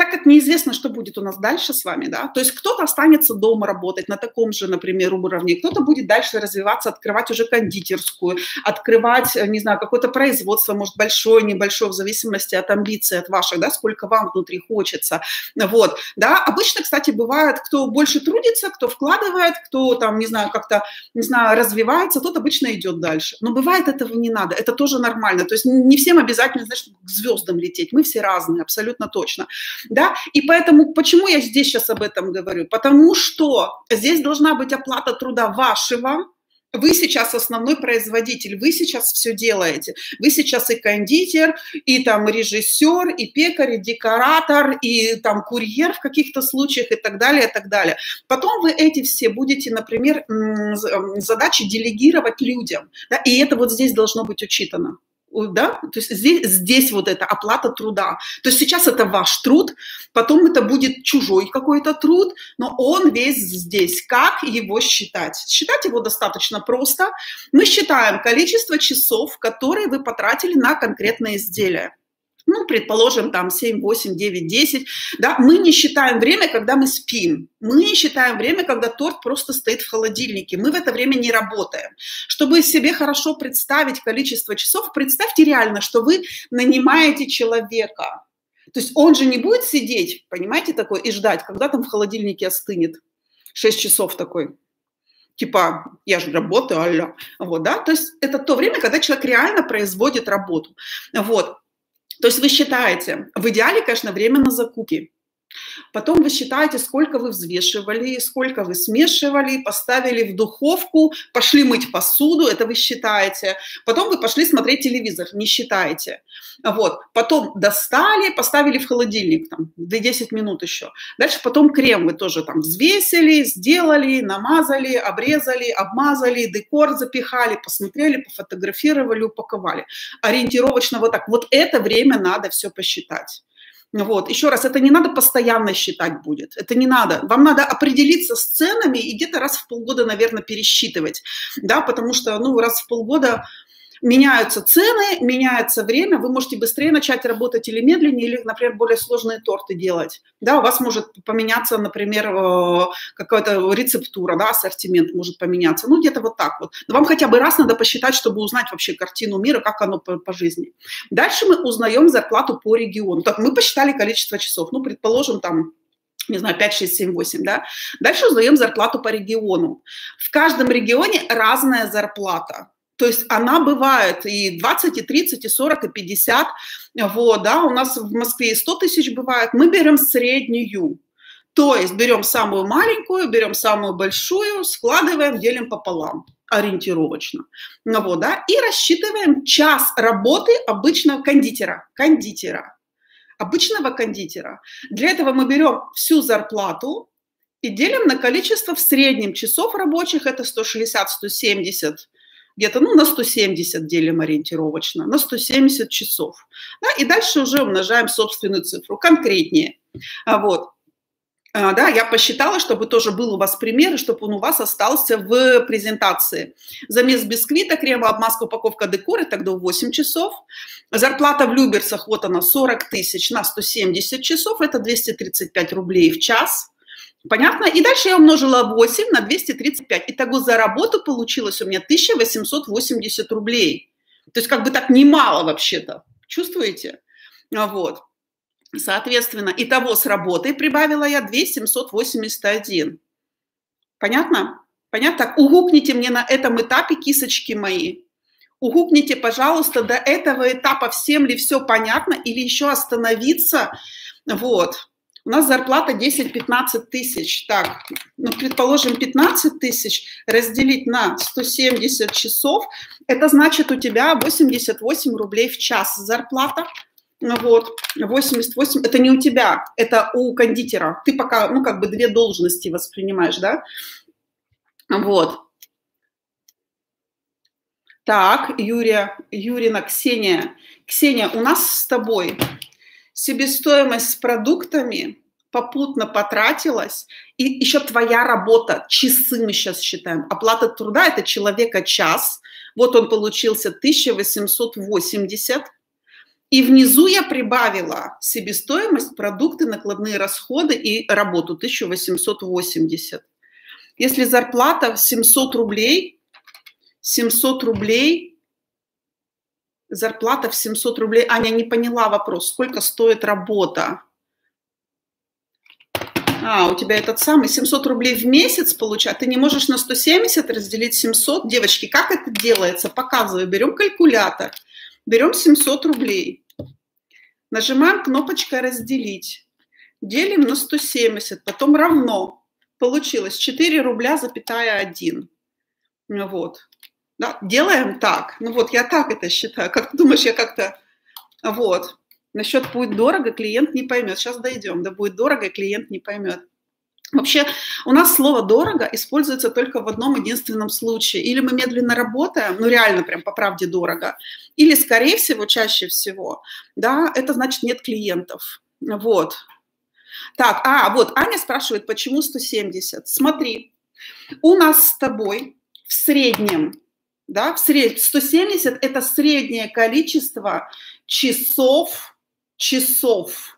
Так как неизвестно, что будет у нас дальше с вами, да, то есть кто-то останется дома работать на таком же, например, уровне, кто-то будет дальше развиваться, открывать уже кондитерскую, открывать, не знаю, какое-то производство, может, большое, небольшое, в зависимости от амбиций, от ваших, да, сколько вам внутри хочется, вот, да. Обычно, кстати, бывает, кто больше трудится, кто вкладывает, кто там, не знаю, как-то, не знаю, развивается, тот обычно идет дальше. Но бывает этого не надо, это тоже нормально, то есть не всем обязательно, знаешь, к звездам лететь. Мы все разные, абсолютно точно. Да? И поэтому, почему я здесь сейчас об этом говорю? Потому что здесь должна быть оплата труда вашего, Вы сейчас основной производитель, вы сейчас все делаете. Вы сейчас и кондитер, и там режиссер, и пекарь, и декоратор, и там курьер в каких-то случаях и так далее, и так далее. Потом вы эти все будете, например, задачи делегировать людям. Да, и это вот здесь должно быть учитано да, то есть здесь, здесь вот это оплата труда. То есть сейчас это ваш труд, потом это будет чужой какой-то труд, но он весь здесь. Как его считать? Считать его достаточно просто. Мы считаем количество часов, которые вы потратили на конкретное изделие ну, предположим, там 7, 8, 9, 10, да, мы не считаем время, когда мы спим, мы не считаем время, когда торт просто стоит в холодильнике, мы в это время не работаем. Чтобы себе хорошо представить количество часов, представьте реально, что вы нанимаете человека, то есть он же не будет сидеть, понимаете, такой, и ждать, когда там в холодильнике остынет. 6 часов такой. Типа, я же работаю, алло. Вот, да? То есть это то время, когда человек реально производит работу. Вот. То есть вы считаете, в идеале, конечно, время на закупки. Потом вы считаете, сколько вы взвешивали, сколько вы смешивали, поставили в духовку, пошли мыть посуду, это вы считаете. Потом вы пошли смотреть телевизор, не считаете. Вот. Потом достали, поставили в холодильник, там, 10 минут еще. Дальше потом крем вы тоже там взвесили, сделали, намазали, обрезали, обмазали, декор запихали, посмотрели, пофотографировали, упаковали. Ориентировочно вот так. Вот это время надо все посчитать. Вот, еще раз, это не надо постоянно считать будет, это не надо. Вам надо определиться с ценами и где-то раз в полгода, наверное, пересчитывать, да, потому что, ну, раз в полгода меняются цены, меняется время, вы можете быстрее начать работать или медленнее, или, например, более сложные торты делать. Да, у вас может поменяться, например, э, какая-то рецептура, да, ассортимент может поменяться. Ну, где-то вот так вот. Но вам хотя бы раз надо посчитать, чтобы узнать вообще картину мира, как оно по, по жизни. Дальше мы узнаем зарплату по региону. Так, мы посчитали количество часов. Ну, предположим, там не знаю, 5, 6, 7, 8, да. Дальше узнаем зарплату по региону. В каждом регионе разная зарплата. То есть она бывает и 20, и 30, и 40, и 50. Вот, да, у нас в Москве и 100 тысяч бывает. Мы берем среднюю. То есть берем самую маленькую, берем самую большую, складываем, делим пополам ориентировочно. Ну, вот, да, и рассчитываем час работы обычного кондитера. Кондитера. Обычного кондитера. Для этого мы берем всю зарплату и делим на количество в среднем часов рабочих, это 160-170 где-то ну, на 170 делим ориентировочно, на 170 часов. Да, и дальше уже умножаем собственную цифру, конкретнее. А Вот. А, да, я посчитала, чтобы тоже был у вас пример, чтобы он у вас остался в презентации. Замес бисквита, крема, обмазка, упаковка, декор, тогда 8 часов. Зарплата в Люберцах, вот она, 40 тысяч на 170 часов, это 235 рублей в час. Понятно? И дальше я умножила 8 на 235. Итого за работу получилось у меня 1880 рублей. То есть как бы так немало вообще-то. Чувствуете? Вот. Соответственно, итого с работой прибавила я 2781. Понятно? Понятно? Так, угукните мне на этом этапе, кисочки мои. Угукните, пожалуйста, до этого этапа всем ли все понятно или еще остановиться. Вот. У нас зарплата 10-15 тысяч. Так, ну, предположим, 15 тысяч разделить на 170 часов, это значит у тебя 88 рублей в час зарплата. Ну вот, 88, это не у тебя, это у кондитера. Ты пока, ну, как бы две должности воспринимаешь, да? Вот. Так, Юрия, Юрина, Ксения. Ксения, у нас с тобой себестоимость с продуктами попутно потратилась, и еще твоя работа, часы мы сейчас считаем, оплата труда – это человека час, вот он получился 1880, и внизу я прибавила себестоимость, продукты, накладные расходы и работу 1880. Если зарплата 700 рублей, 700 рублей, зарплата в 700 рублей, Аня не поняла вопрос, сколько стоит работа? А, у тебя этот самый 700 рублей в месяц получать, ты не можешь на 170 разделить 700. Девочки, как это делается? Показываю. Берем калькулятор, берем 700 рублей, нажимаем кнопочкой «Разделить», делим на 170, потом равно. Получилось 4 рубля, запятая 1. Вот. Да, делаем так. Ну вот, я так это считаю. Как ты думаешь, я как-то... Вот. Насчет будет дорого, клиент не поймет. Сейчас дойдем. Да будет дорого, клиент не поймет. Вообще у нас слово «дорого» используется только в одном единственном случае. Или мы медленно работаем, ну реально прям по правде дорого, или, скорее всего, чаще всего, да, это значит нет клиентов. Вот. Так, а, вот Аня спрашивает, почему 170? Смотри, у нас с тобой в среднем, да, в среднем 170 – это среднее количество часов, часов,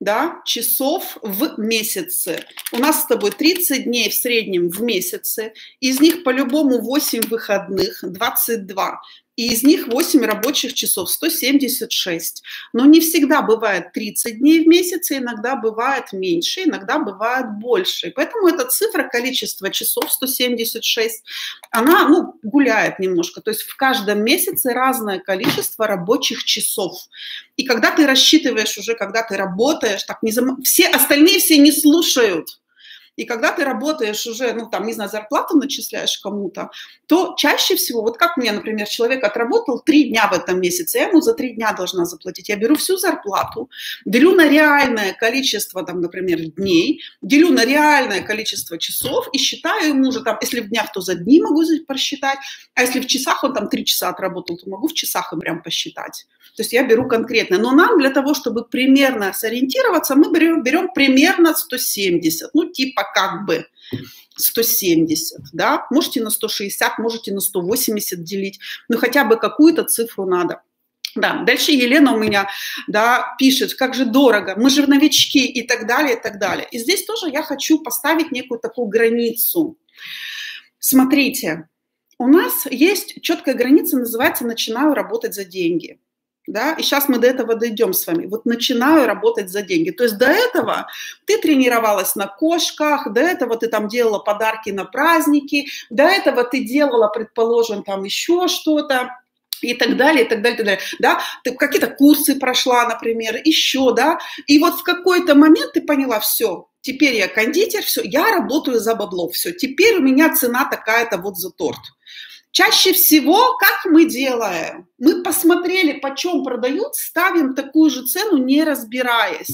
да, часов в месяце. У нас с тобой 30 дней в среднем в месяце, из них по-любому 8 выходных, 22 и из них 8 рабочих часов, 176. Но не всегда бывает 30 дней в месяц, иногда бывает меньше, иногда бывает больше. И поэтому эта цифра, количество часов 176, она ну, гуляет немножко. То есть в каждом месяце разное количество рабочих часов. И когда ты рассчитываешь уже, когда ты работаешь, так не зам... все остальные все не слушают и когда ты работаешь уже, ну, там, не знаю, зарплату начисляешь кому-то, то чаще всего, вот как мне, например, человек отработал три дня в этом месяце, я ему за три дня должна заплатить. Я беру всю зарплату, делю на реальное количество, там, например, дней, делю на реальное количество часов и считаю ему уже там, если в днях, то за дни могу просчитать, а если в часах он там три часа отработал, то могу в часах им прям посчитать. То есть я беру конкретно. Но нам для того, чтобы примерно сориентироваться, мы берем, берем примерно 170, ну типа как бы 170, да, можете на 160, можете на 180 делить, но хотя бы какую-то цифру надо. Да, дальше Елена у меня, да, пишет, как же дорого, мы же новички и так далее, и так далее. И здесь тоже я хочу поставить некую такую границу. Смотрите, у нас есть четкая граница, называется «начинаю работать за деньги» да, и сейчас мы до этого дойдем с вами. Вот начинаю работать за деньги. То есть до этого ты тренировалась на кошках, до этого ты там делала подарки на праздники, до этого ты делала, предположим, там еще что-то, и так далее, и так далее, и так далее, да, ты какие-то курсы прошла, например, еще, да, и вот в какой-то момент ты поняла, все, теперь я кондитер, все, я работаю за бабло, все, теперь у меня цена такая-то вот за торт. Чаще всего, как мы делаем? Мы посмотрели, почем продают, ставим такую же цену, не разбираясь.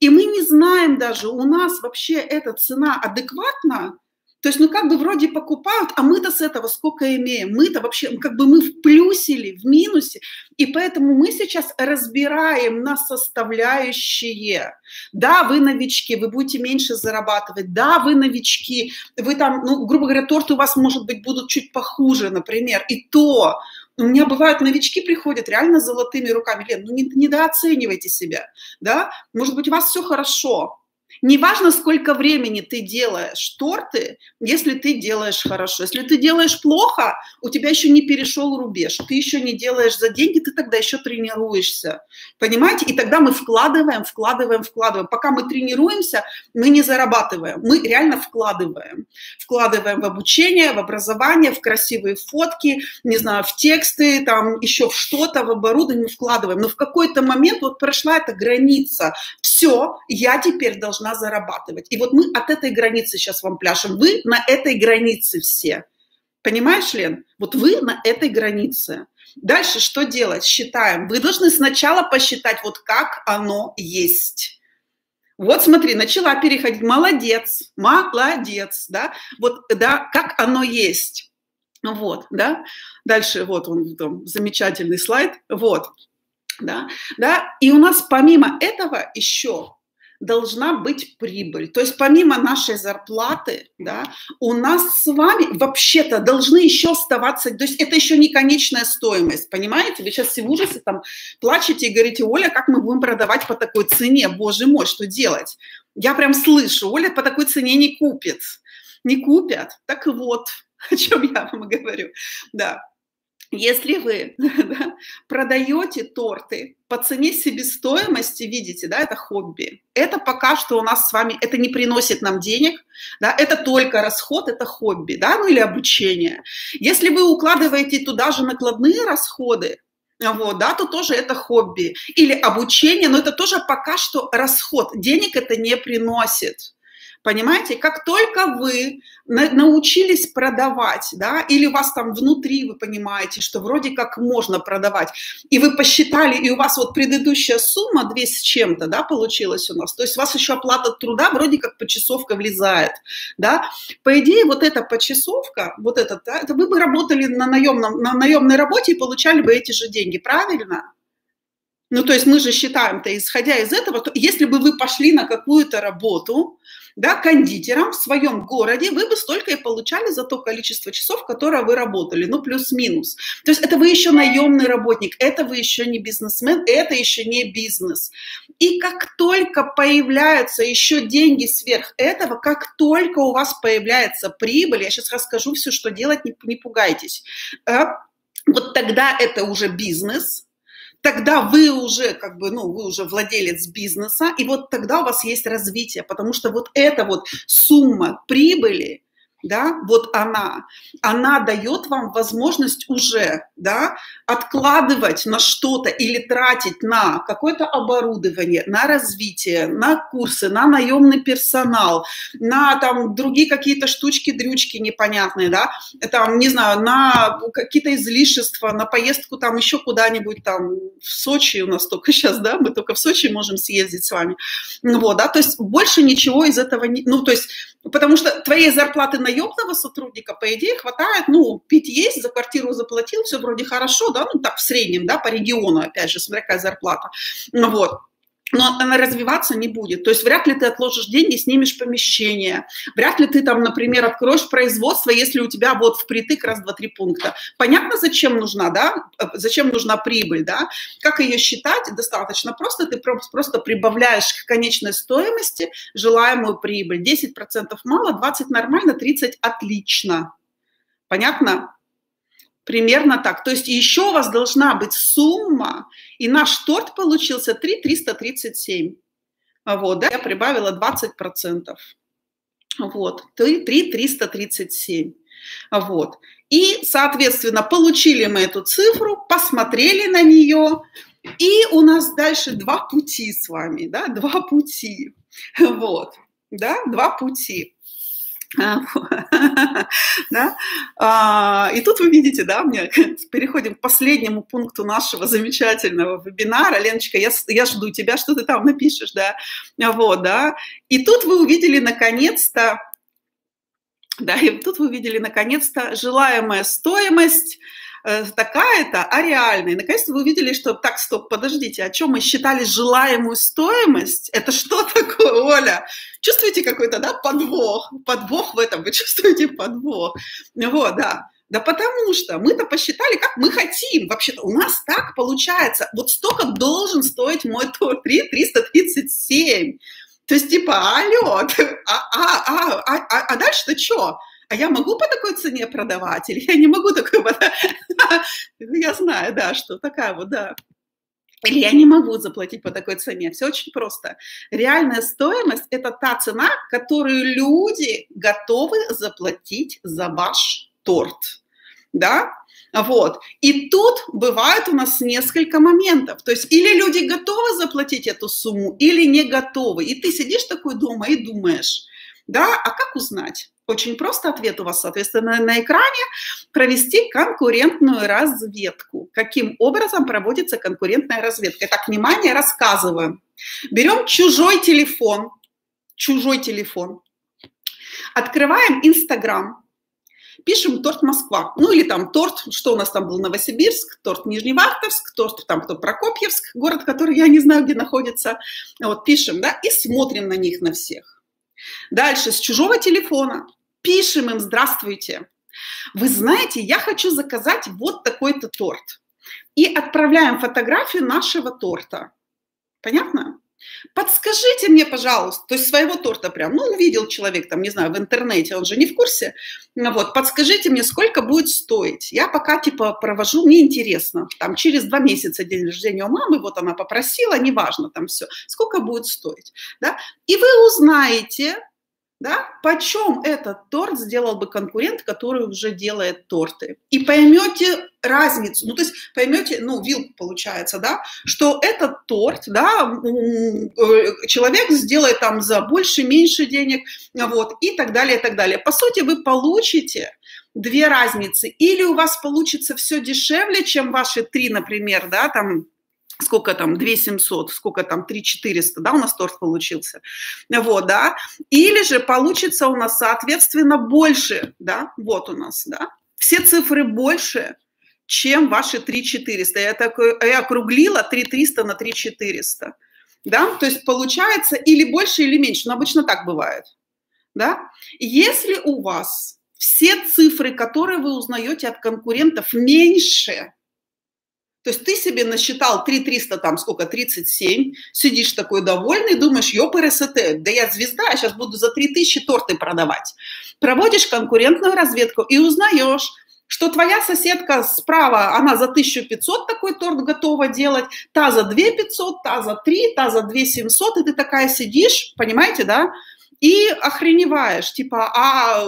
И мы не знаем даже, у нас вообще эта цена адекватна, то есть, ну, как бы вроде покупают, а мы-то с этого сколько имеем? Мы-то вообще, как бы мы в плюсе или в минусе. И поэтому мы сейчас разбираем на составляющие. Да, вы новички, вы будете меньше зарабатывать. Да, вы новички, вы там, ну, грубо говоря, торты у вас, может быть, будут чуть похуже, например. И то, у меня бывают новички приходят реально золотыми руками. Лен, ну не, недооценивайте себя, да? Может быть, у вас все хорошо, Неважно, сколько времени ты делаешь торты, если ты делаешь хорошо. Если ты делаешь плохо, у тебя еще не перешел рубеж, ты еще не делаешь за деньги, ты тогда еще тренируешься. Понимаете? И тогда мы вкладываем, вкладываем, вкладываем. Пока мы тренируемся, мы не зарабатываем, мы реально вкладываем. Вкладываем в обучение, в образование, в красивые фотки, не знаю, в тексты, там еще в что-то, в оборудование вкладываем. Но в какой-то момент вот прошла эта граница. Все, я теперь должна должна зарабатывать. И вот мы от этой границы сейчас вам пляшем. Вы на этой границе все. Понимаешь, Лен? Вот вы на этой границе. Дальше что делать? Считаем. Вы должны сначала посчитать, вот как оно есть. Вот смотри, начала переходить. Молодец, молодец, да? Вот, да, как оно есть. Вот, да? Дальше вот он, там, замечательный слайд. Вот, да, да. И у нас помимо этого еще должна быть прибыль. То есть помимо нашей зарплаты, да, у нас с вами вообще-то должны еще оставаться, то есть это еще не конечная стоимость, понимаете? Вы сейчас все в ужасе там плачете и говорите, Оля, как мы будем продавать по такой цене? Боже мой, что делать? Я прям слышу, Оля по такой цене не купит. Не купят. Так вот, о чем я вам говорю. Да, если вы да, продаете торты по цене себестоимости, видите, да, это хобби. Это пока что у нас с вами, это не приносит нам денег, да, это только расход, это хобби, да, ну или обучение. Если вы укладываете туда же накладные расходы, вот, да, то тоже это хобби. Или обучение, но это тоже пока что расход. Денег это не приносит. Понимаете, как только вы научились продавать, да, или у вас там внутри вы понимаете, что вроде как можно продавать, и вы посчитали, и у вас вот предыдущая сумма 2 с чем-то, да, получилась у нас, то есть у вас еще оплата труда вроде как почасовка влезает, да, по идее вот эта почасовка, вот это, да, это вы бы работали на, наемном, на наемной работе и получали бы эти же деньги, правильно? Ну, то есть мы же считаем-то, исходя из этого, то если бы вы пошли на какую-то работу, да, кондитером в своем городе, вы бы столько и получали за то количество часов, которое вы работали, ну, плюс-минус. То есть это вы еще наемный работник, это вы еще не бизнесмен, это еще не бизнес. И как только появляются еще деньги сверх этого, как только у вас появляется прибыль, я сейчас расскажу все, что делать, не, не пугайтесь, э, вот тогда это уже бизнес – тогда вы уже как бы, ну, вы уже владелец бизнеса, и вот тогда у вас есть развитие, потому что вот эта вот сумма прибыли, да, вот она, она дает вам возможность уже, да, откладывать на что-то или тратить на какое-то оборудование, на развитие, на курсы, на наемный персонал, на там другие какие-то штучки, дрючки непонятные, да, там, не знаю, на какие-то излишества, на поездку там еще куда-нибудь там. В Сочи у нас только сейчас, да, мы только в Сочи можем съездить с вами, вот, да, то есть больше ничего из этого не, ну, то есть, потому что твоей зарплаты наемного сотрудника, по идее, хватает, ну, пить есть, за квартиру заплатил, все вроде хорошо, да, ну, так в среднем, да, по региону, опять же, смотря какая зарплата, ну, вот но она развиваться не будет. То есть вряд ли ты отложишь деньги, снимешь помещение. Вряд ли ты там, например, откроешь производство, если у тебя вот впритык раз, два, три пункта. Понятно, зачем нужна, да? Э, зачем нужна прибыль, да? Как ее считать? Достаточно просто. Ты просто прибавляешь к конечной стоимости желаемую прибыль. 10% мало, 20 нормально, 30 отлично. Понятно? Примерно так. То есть еще у вас должна быть сумма, и наш торт получился 3 337. Вот, да, я прибавила 20%. Вот, 3 337. Вот. И, соответственно, получили мы эту цифру, посмотрели на нее, и у нас дальше два пути с вами, да, два пути. Вот, да, два пути. А, да? А, и тут вы видите, да, мне переходим к последнему пункту нашего замечательного вебинара. Леночка, я, я жду тебя, что ты там напишешь, да, вот, да. И тут вы увидели наконец-то, да, и тут вы увидели наконец-то желаемая стоимость такая-то, а реальная. И наконец-то вы увидели, что так, стоп, подождите, о чем мы считали желаемую стоимость? Это что такое, Оля? Чувствуете какой-то, да, подвох? Подвох в этом, вы чувствуете подвох? Вот, да. Да потому что мы-то посчитали, как мы хотим. Вообще-то у нас так получается. Вот столько должен стоить мой торт. 337. То есть типа, алло, а, а, а, а, а, а дальше-то что? А я могу по такой цене продавать или я не могу такой Я знаю, да, что такая вот, да. Или я не могу заплатить по такой цене. Все очень просто. Реальная стоимость – это та цена, которую люди готовы заплатить за ваш торт. Да? Вот. И тут бывает у нас несколько моментов. То есть или люди готовы заплатить эту сумму, или не готовы. И ты сидишь такой дома и думаешь, да, а как узнать? Очень просто ответ у вас, соответственно, на экране. Провести конкурентную разведку. Каким образом проводится конкурентная разведка? Итак, внимание, рассказываем. Берем чужой телефон, чужой телефон, открываем Инстаграм, пишем торт Москва. Ну или там торт, что у нас там был, Новосибирск, торт Нижневартовск, торт там кто Прокопьевск, город, который я не знаю, где находится. Вот пишем, да, и смотрим на них, на всех. Дальше с чужого телефона пишем им «Здравствуйте». Вы знаете, я хочу заказать вот такой-то торт. И отправляем фотографию нашего торта. Понятно? Подскажите мне, пожалуйста, то есть своего торта прям, ну, увидел человек там, не знаю, в интернете, он же не в курсе, ну, вот, подскажите мне, сколько будет стоить. Я пока, типа, провожу, мне интересно, там, через два месяца день рождения у мамы, вот она попросила, неважно, там все, сколько будет стоить, да, и вы узнаете, да, почем этот торт сделал бы конкурент, который уже делает торты. И поймете разницу, ну, то есть поймете, ну, вилку получается, да, что этот торт, да, э, человек сделает там за больше, меньше денег, вот, и так далее, и так далее. По сути, вы получите две разницы. Или у вас получится все дешевле, чем ваши три, например, да, там, сколько там, 2 700, сколько там, 3 400, да, у нас торт получился, вот, да, или же получится у нас, соответственно, больше, да, вот у нас, да, все цифры больше, чем ваши 3 400, я, такой, я округлила 3 300 на 3 400, да, то есть получается или больше, или меньше, но обычно так бывает, да, если у вас все цифры, которые вы узнаете от конкурентов, меньше, то есть ты себе насчитал 3300, там сколько, 37, сидишь такой довольный, думаешь, ёпр СТ, да я звезда, я сейчас буду за 3000 торты продавать. Проводишь конкурентную разведку и узнаешь, что твоя соседка справа, она за 1500 такой торт готова делать, та за 2500, та за 3, та за 2700, и ты такая сидишь, понимаете, да, и охреневаешь, типа, а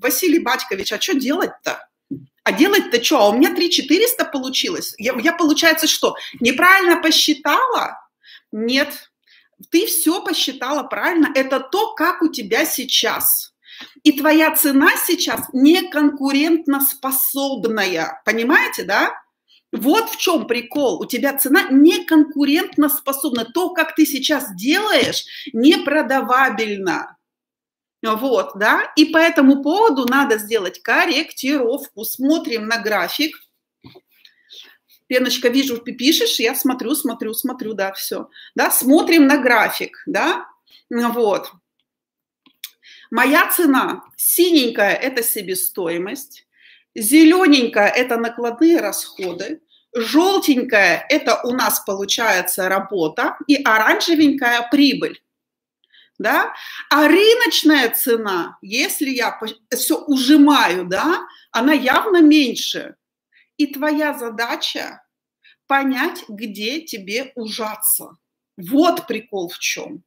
Василий Батькович, а что делать-то? А делать-то что? А у меня 3 400 получилось. Я, я, получается, что, неправильно посчитала? Нет. Ты все посчитала правильно. Это то, как у тебя сейчас. И твоя цена сейчас не способная. Понимаете, да? Вот в чем прикол. У тебя цена не способна. То, как ты сейчас делаешь, непродавабельно. Вот, да, и по этому поводу надо сделать корректировку. Смотрим на график. Пеночка, вижу, ты пишешь, я смотрю, смотрю, смотрю, да, все. Да, смотрим на график, да, вот. Моя цена синенькая – это себестоимость, зелененькая – это накладные расходы, желтенькая – это у нас получается работа, и оранжевенькая – прибыль да, а рыночная цена, если я все ужимаю, да, она явно меньше. И твоя задача понять, где тебе ужаться. Вот прикол в чем.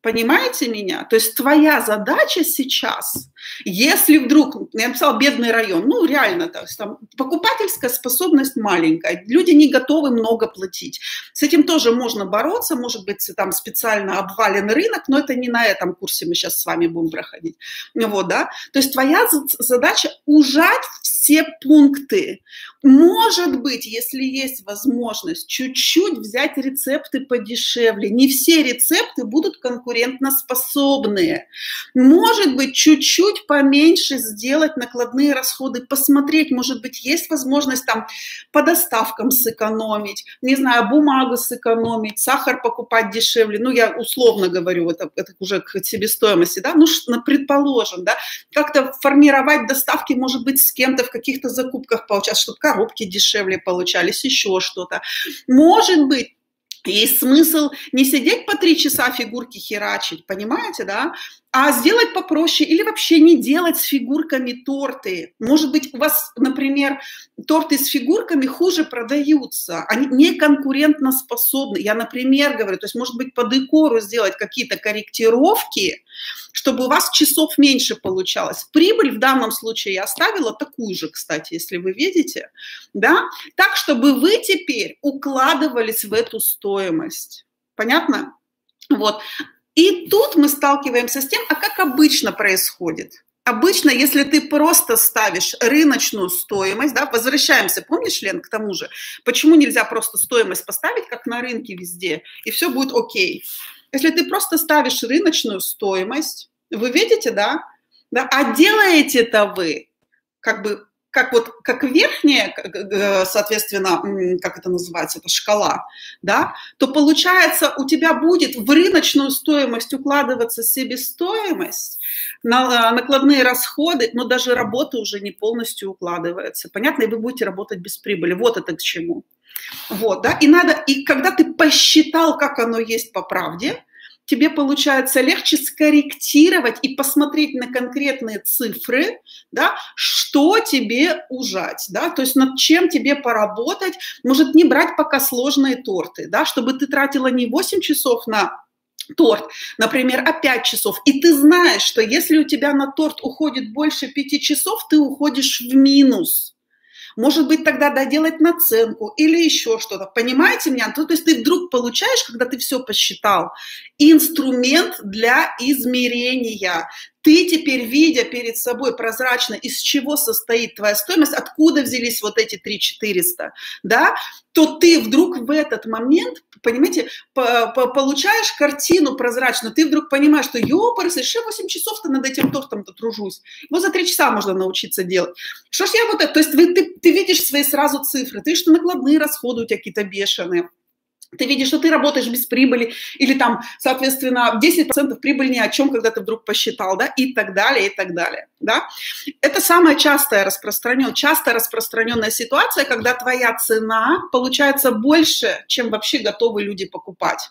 Понимаете меня? То есть твоя задача сейчас, если вдруг, я написала бедный район, ну реально, то есть там покупательская способность маленькая, люди не готовы много платить. С этим тоже можно бороться, может быть, там специально обвален рынок, но это не на этом курсе мы сейчас с вами будем проходить. Вот, да? То есть твоя задача ужать все пункты. Может быть, если есть возможность, чуть-чуть взять рецепты подешевле. Не все рецепты будут конкурентоспособные. Может быть, чуть-чуть поменьше сделать накладные расходы, посмотреть, может быть, есть возможность там по доставкам сэкономить, не знаю, бумагу сэкономить, сахар покупать дешевле. Ну, я условно говорю, это, это уже к себестоимости, да, ну, предположим, да, как-то формировать доставки, может быть, с кем-то в каких-то закупках получаться, чтобы коробки дешевле получались, еще что-то. Может быть, есть смысл не сидеть по три часа фигурки херачить, понимаете, да? А сделать попроще или вообще не делать с фигурками торты. Может быть, у вас, например, торты с фигурками хуже продаются, они не конкурентно способны. Я, например, говорю, то есть, может быть, по декору сделать какие-то корректировки, чтобы у вас часов меньше получалось. Прибыль в данном случае я оставила такую же, кстати, если вы видите, да, так, чтобы вы теперь укладывались в эту стоимость. Понятно? Вот. И тут мы сталкиваемся с тем, а как обычно происходит. Обычно, если ты просто ставишь рыночную стоимость, да, возвращаемся, помнишь, Лен, к тому же, почему нельзя просто стоимость поставить, как на рынке везде, и все будет окей. Если ты просто ставишь рыночную стоимость, вы видите, да, да а делаете это вы как бы как вот как верхняя, соответственно, как это называется, это шкала, да, то получается у тебя будет в рыночную стоимость укладываться себестоимость, на, э, накладные расходы, но даже работа уже не полностью укладывается. Понятно, и вы будете работать без прибыли. Вот это к чему. Вот, да, и надо, и когда ты посчитал, как оно есть по правде, тебе получается легче скорректировать и посмотреть на конкретные цифры, да, что тебе ужать, да, то есть над чем тебе поработать, может не брать пока сложные торты, да, чтобы ты тратила не 8 часов на торт, например, о 5 часов, и ты знаешь, что если у тебя на торт уходит больше 5 часов, ты уходишь в минус. Может быть, тогда доделать наценку или еще что-то. Понимаете меня? То, то есть ты вдруг получаешь, когда ты все посчитал, инструмент для измерения. Ты теперь, видя перед собой прозрачно, из чего состоит твоя стоимость, откуда взялись вот эти 3 400, да, то ты вдруг в этот момент, понимаете, получаешь картину прозрачную, ты вдруг понимаешь, что ёпарсы, еще 8 часов-то над этим тортом-то тружусь. Его за 3 часа можно научиться делать. Что ж я вот это, то есть вы, ты, ты видишь свои сразу цифры, ты видишь, что накладные расходы у тебя какие-то бешеные, ты видишь, что ты работаешь без прибыли, или там, соответственно, 10% прибыли ни о чем, когда ты вдруг посчитал, да, и так далее, и так далее, да. Это самая частая распространенная, часто распространенная ситуация, когда твоя цена получается больше, чем вообще готовы люди покупать.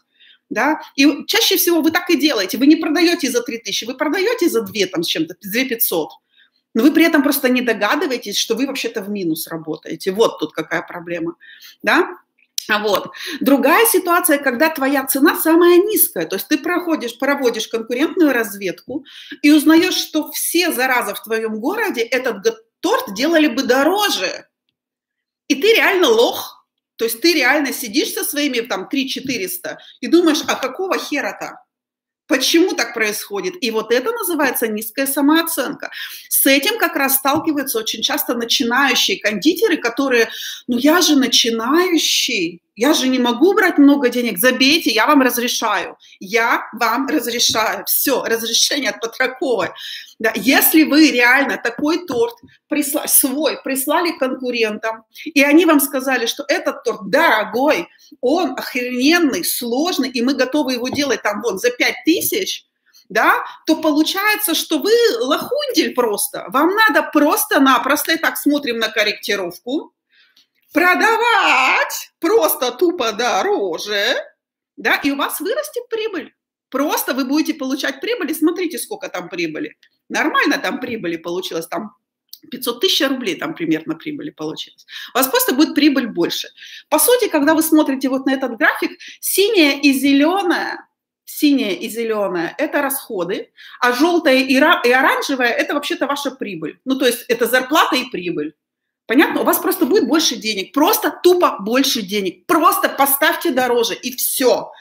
Да? И чаще всего вы так и делаете. Вы не продаете за 3000, вы продаете за 2 там, с чем-то, 2 500. Но вы при этом просто не догадываетесь, что вы вообще-то в минус работаете. Вот тут какая проблема. Да? Вот. Другая ситуация, когда твоя цена самая низкая, то есть ты проходишь, проводишь конкурентную разведку и узнаешь, что все зараза в твоем городе этот торт делали бы дороже. И ты реально лох. То есть ты реально сидишь со своими там 3 400 и думаешь, а какого хера-то? Почему так происходит? И вот это называется низкая самооценка. С этим как раз сталкиваются очень часто начинающие кондитеры, которые, ну я же начинающий, я же не могу брать много денег, забейте, я вам разрешаю. Я вам разрешаю. Все, разрешение от Патраковой. Да, если вы реально такой торт присла, свой прислали конкурентам, и они вам сказали, что этот торт дорогой, он охрененный, сложный, и мы готовы его делать там вон за 5 тысяч, да, то получается, что вы лохундель просто. Вам надо просто-напросто, и так смотрим на корректировку, продавать просто тупо дороже, да, и у вас вырастет прибыль. Просто вы будете получать прибыль, и смотрите, сколько там прибыли. Нормально там прибыли получилось, там 500 тысяч рублей там примерно прибыли получилось. У вас просто будет прибыль больше. По сути, когда вы смотрите вот на этот график, синяя и зеленая, синяя и зеленая – это расходы, а желтая и, и оранжевая – это вообще-то ваша прибыль. Ну, то есть это зарплата и прибыль. Понятно? У вас просто будет больше денег. Просто тупо больше денег. Просто поставьте дороже и все.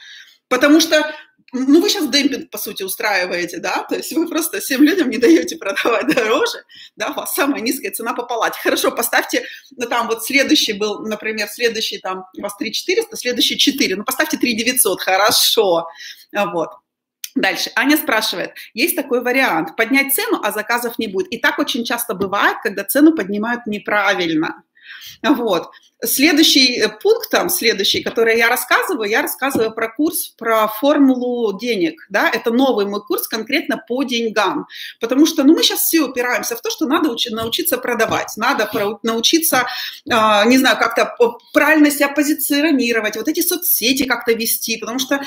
Потому что ну, вы сейчас демпинг, по сути, устраиваете, да, то есть вы просто всем людям не даете продавать дороже, да, у вас самая низкая цена по палате. Хорошо, поставьте, ну, там вот следующий был, например, следующий там у вас 3 400, следующий 4, ну, поставьте 3 900, хорошо, вот. Дальше. Аня спрашивает, есть такой вариант, поднять цену, а заказов не будет. И так очень часто бывает, когда цену поднимают неправильно. Вот. Следующий э, пункт, там, следующий, который я рассказываю, я рассказываю про курс, про формулу денег, да, это новый мой курс конкретно по деньгам, потому что, ну, мы сейчас все упираемся в то, что надо учи, научиться продавать, надо про, научиться, э, не знаю, как-то правильно себя позиционировать, вот эти соцсети как-то вести, потому что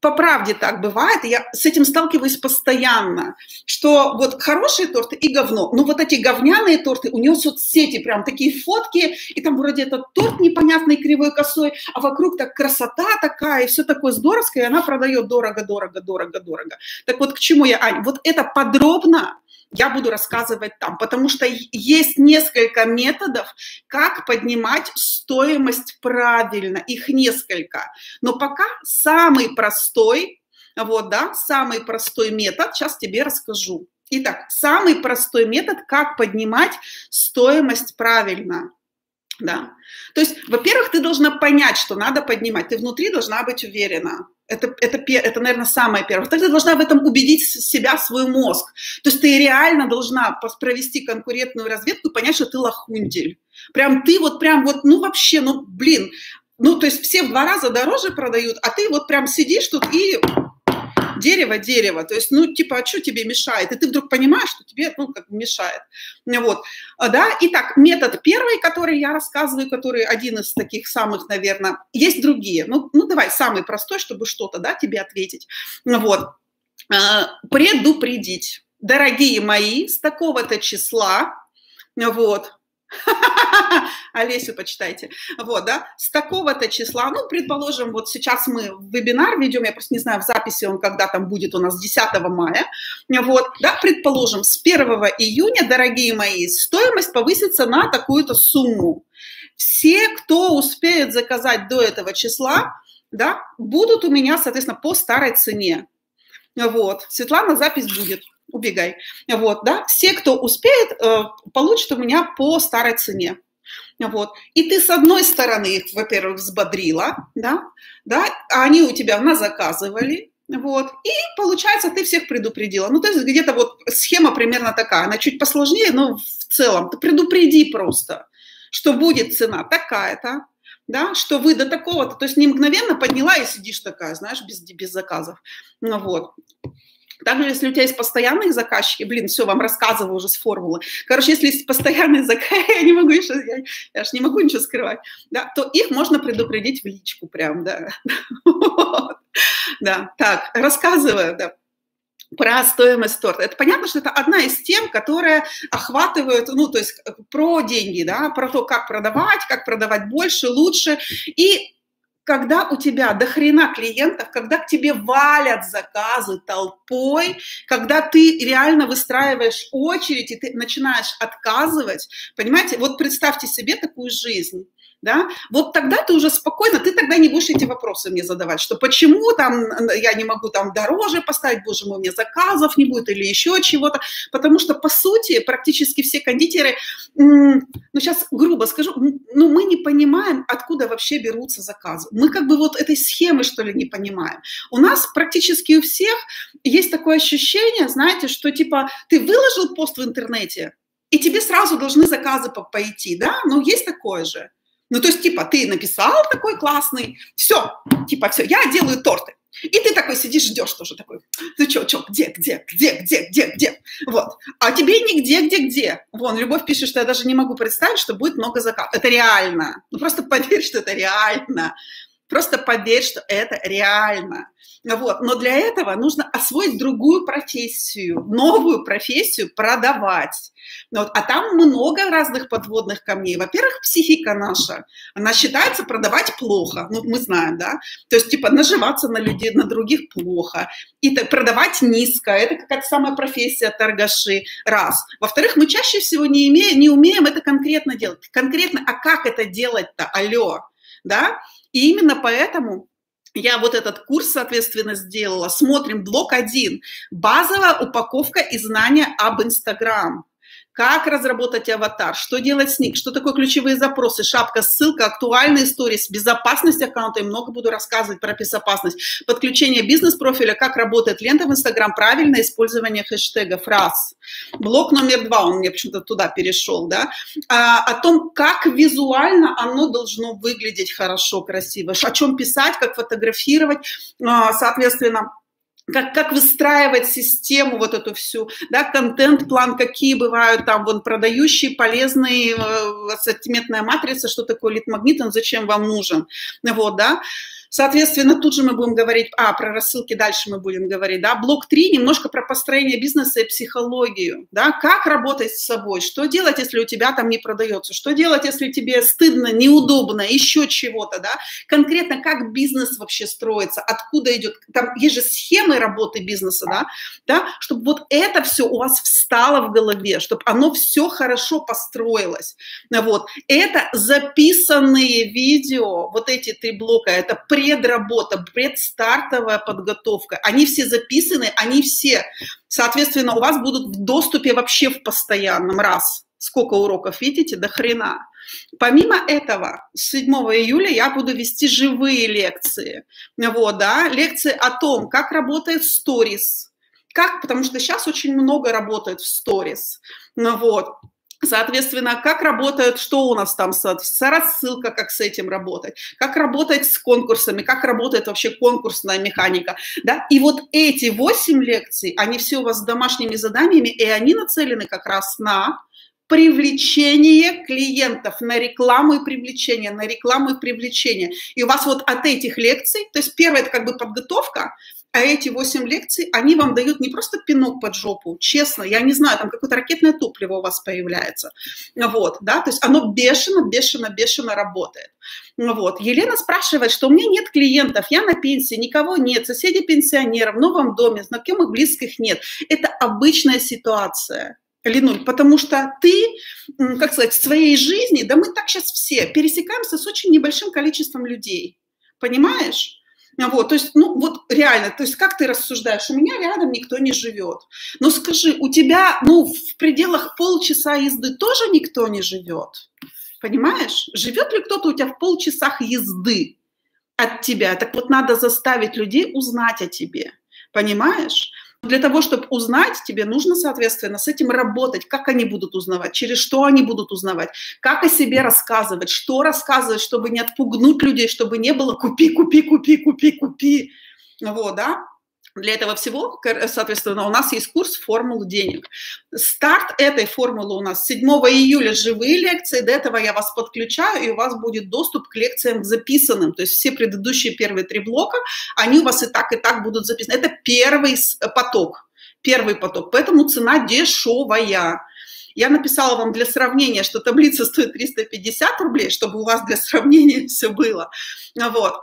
по правде так бывает, я с этим сталкиваюсь постоянно, что вот хорошие торты и говно, но вот эти говняные торты, у нее соцсети прям такие фотки, и там вроде этот торт непонятный, кривой, косой, а вокруг так красота такая, и все такое здоровское, и она продает дорого, дорого, дорого, дорого. Так вот к чему я, Ань, вот это подробно я буду рассказывать там, потому что есть несколько методов, как поднимать стоимость правильно, их несколько. Но пока самый простой, вот, да, самый простой метод, сейчас тебе расскажу. Итак, самый простой метод, как поднимать стоимость правильно. Да. То есть, во-первых, ты должна понять, что надо поднимать. Ты внутри должна быть уверена. Это, это, это, наверное, самое первое. Ты должна в этом убедить себя, свой мозг. То есть ты реально должна провести конкурентную разведку и понять, что ты лохундель. Прям ты вот прям вот, ну вообще, ну блин, ну то есть все в два раза дороже продают, а ты вот прям сидишь тут и дерево, дерево. То есть, ну, типа, а что тебе мешает? И ты вдруг понимаешь, что тебе, ну, как мешает. Вот, а, да. Итак, метод первый, который я рассказываю, который один из таких самых, наверное, есть другие. Ну, ну давай, самый простой, чтобы что-то, да, тебе ответить. Вот. А, предупредить. Дорогие мои, с такого-то числа, вот, Олесю почитайте. Вот, да, с такого-то числа, ну, предположим, вот сейчас мы вебинар ведем, я просто не знаю, в записи он когда там будет у нас 10 мая, вот, да, предположим, с 1 июня, дорогие мои, стоимость повысится на такую-то сумму. Все, кто успеет заказать до этого числа, да, будут у меня, соответственно, по старой цене. Вот, Светлана, запись будет убегай. Вот, да, все, кто успеет, э, получат у меня по старой цене. Вот. И ты, с одной стороны, их, во-первых, взбодрила, да, да, а они у тебя назаказывали, вот, и, получается, ты всех предупредила. Ну, то есть где-то вот схема примерно такая, она чуть посложнее, но в целом ты предупреди просто, что будет цена такая-то, да, что вы до такого-то, то есть не мгновенно подняла и сидишь такая, знаешь, без, без заказов. Ну, вот. Также, если у тебя есть постоянные заказчики, блин, все, вам рассказываю уже с формулы. Короче, если есть постоянные заказчики, я не могу еще, я, я же не могу ничего скрывать, да, то их можно предупредить в личку прям, да. Да, так, рассказываю, да про стоимость торта. Это понятно, что это одна из тем, которые охватывают, ну, то есть про деньги, да, про то, как продавать, как продавать больше, лучше. И когда у тебя до хрена клиентов, когда к тебе валят заказы толпой, когда ты реально выстраиваешь очередь и ты начинаешь отказывать, понимаете, вот представьте себе такую жизнь да, вот тогда ты уже спокойно, ты тогда не будешь эти вопросы мне задавать, что почему там я не могу там дороже поставить, боже мой, у меня заказов не будет или еще чего-то, потому что, по сути, практически все кондитеры, ну, сейчас грубо скажу, ну, мы не понимаем, откуда вообще берутся заказы. Мы как бы вот этой схемы, что ли, не понимаем. У нас практически у всех есть такое ощущение, знаете, что типа ты выложил пост в интернете, и тебе сразу должны заказы пойти, да? Ну, есть такое же. Ну, то есть, типа, ты написал такой классный, все, типа, все, я делаю торты. И ты такой сидишь, ждешь тоже такой, ну что, что, где, где, где, где, где, где, вот. А тебе нигде, где, где. Вон, Любовь пишет, что я даже не могу представить, что будет много заказов. Это реально. Ну, просто поверь, что это реально. Просто поверь, что это реально. Вот. Но для этого нужно освоить другую профессию, новую профессию продавать. Вот. А там много разных подводных камней. Во-первых, психика наша, она считается продавать плохо. Ну, мы знаем, да? То есть, типа, наживаться на людей, на других плохо. И так, продавать низко. Это какая-то самая профессия торгаши. Раз. Во-вторых, мы чаще всего не, имеем, не умеем это конкретно делать. Конкретно, а как это делать-то? Алло. Да? И именно поэтому я вот этот курс, соответственно, сделала. Смотрим блок 1. Базовая упаковка и знания об Инстаграм как разработать аватар, что делать с ним, что такое ключевые запросы, шапка, ссылка, актуальные истории, безопасность аккаунта, и много буду рассказывать про безопасность, подключение бизнес-профиля, как работает лента в Инстаграм, правильное использование хэштегов, раз. Блок номер два, он мне почему-то туда перешел, да, а, о том, как визуально оно должно выглядеть хорошо, красиво, о чем писать, как фотографировать, а, соответственно, как, как выстраивать систему вот эту всю, да, контент-план, какие бывают там вон продающие, полезные, э, ассортиментная матрица, что такое лид-магнит, он зачем вам нужен, вот, да, Соответственно, тут же мы будем говорить, а, про рассылки дальше мы будем говорить, да. Блок 3 немножко про построение бизнеса и психологию, да, как работать с собой, что делать, если у тебя там не продается, что делать, если тебе стыдно, неудобно, еще чего-то, да. Конкретно, как бизнес вообще строится, откуда идет, там есть же схемы работы бизнеса, да, да, чтобы вот это все у вас встало в голове, чтобы оно все хорошо построилось, вот. Это записанные видео, вот эти три блока, это предработа, предстартовая подготовка. Они все записаны, они все, соответственно, у вас будут в доступе вообще в постоянном раз. Сколько уроков, видите, до хрена. Помимо этого, с 7 июля я буду вести живые лекции. Вот, да, лекции о том, как работает сторис, как, потому что сейчас очень много работает в сторис. Ну вот, Соответственно, как работает, что у нас там с рассылка, как с этим работать, как работать с конкурсами, как работает вообще конкурсная механика. Да? И вот эти восемь лекций, они все у вас с домашними заданиями, и они нацелены как раз на привлечение клиентов на рекламу и привлечение, на рекламу и привлечение. И у вас вот от этих лекций, то есть первое это как бы подготовка, а эти 8 лекций, они вам дают не просто пинок под жопу, честно, я не знаю, там какое-то ракетное топливо у вас появляется, вот, да, то есть оно бешено, бешено, бешено работает. Вот. Елена спрашивает, что у меня нет клиентов, я на пенсии, никого нет, соседи пенсионеров, в новом доме, знакомых, близких нет. Это обычная ситуация. Линуль, потому что ты, как сказать, в своей жизни, да мы так сейчас все пересекаемся с очень небольшим количеством людей, понимаешь? Вот, то есть, ну, вот реально, то есть, как ты рассуждаешь, у меня рядом никто не живет. Но скажи, у тебя, ну, в пределах полчаса езды тоже никто не живет. Понимаешь? Живет ли кто-то у тебя в полчасах езды от тебя? Так вот, надо заставить людей узнать о тебе. Понимаешь? Для того, чтобы узнать, тебе нужно, соответственно, с этим работать. Как они будут узнавать, через что они будут узнавать, как о себе рассказывать, что рассказывать, чтобы не отпугнуть людей, чтобы не было «купи, купи, купи, купи, купи». Вот, да? Для этого всего, соответственно, у нас есть курс «Формулы денег». Старт этой формулы у нас 7 июля живые лекции. До этого я вас подключаю, и у вас будет доступ к лекциям записанным. То есть все предыдущие первые три блока, они у вас и так, и так будут записаны. Это первый поток. Первый поток. Поэтому цена дешевая. Я написала вам для сравнения, что таблица стоит 350 рублей, чтобы у вас для сравнения все было. Вот.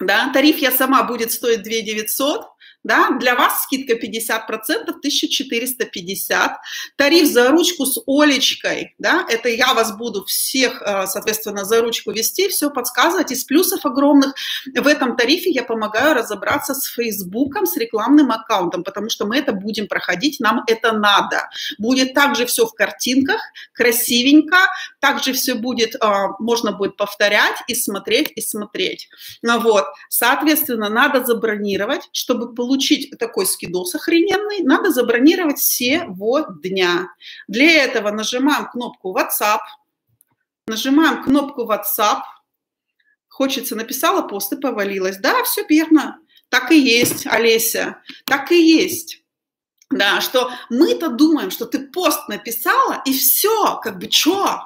Да, тариф я сама будет стоить 2 900 да, для вас скидка 50%, 1450. Тариф за ручку с Олечкой, да, это я вас буду всех, э, соответственно, за ручку вести, все подсказывать. Из плюсов огромных в этом тарифе я помогаю разобраться с Фейсбуком, с рекламным аккаунтом, потому что мы это будем проходить, нам это надо. Будет также все в картинках, красивенько, также все будет, э, можно будет повторять и смотреть, и смотреть. Ну вот, соответственно, надо забронировать, чтобы получить получить такой скидос охрененный, надо забронировать сегодня. Для этого нажимаем кнопку WhatsApp, нажимаем кнопку WhatsApp, хочется, написала пост и повалилась. Да, все верно, так и есть, Олеся, так и есть. Да, что мы-то думаем, что ты пост написала, и все, как бы, что?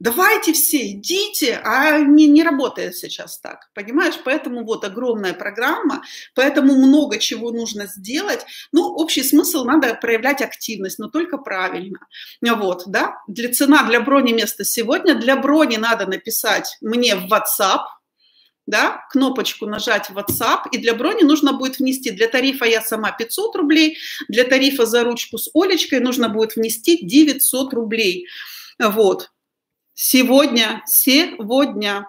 Давайте все, идите, а не, не работает сейчас так, понимаешь? Поэтому вот огромная программа, поэтому много чего нужно сделать. Ну, общий смысл надо проявлять активность, но только правильно. Вот, да, для цена для брони места сегодня, для брони надо написать мне в WhatsApp, да, кнопочку нажать в WhatsApp, и для брони нужно будет внести, для тарифа я сама 500 рублей, для тарифа за ручку с Олечкой нужно будет внести 900 рублей. Вот, Сегодня, сегодня,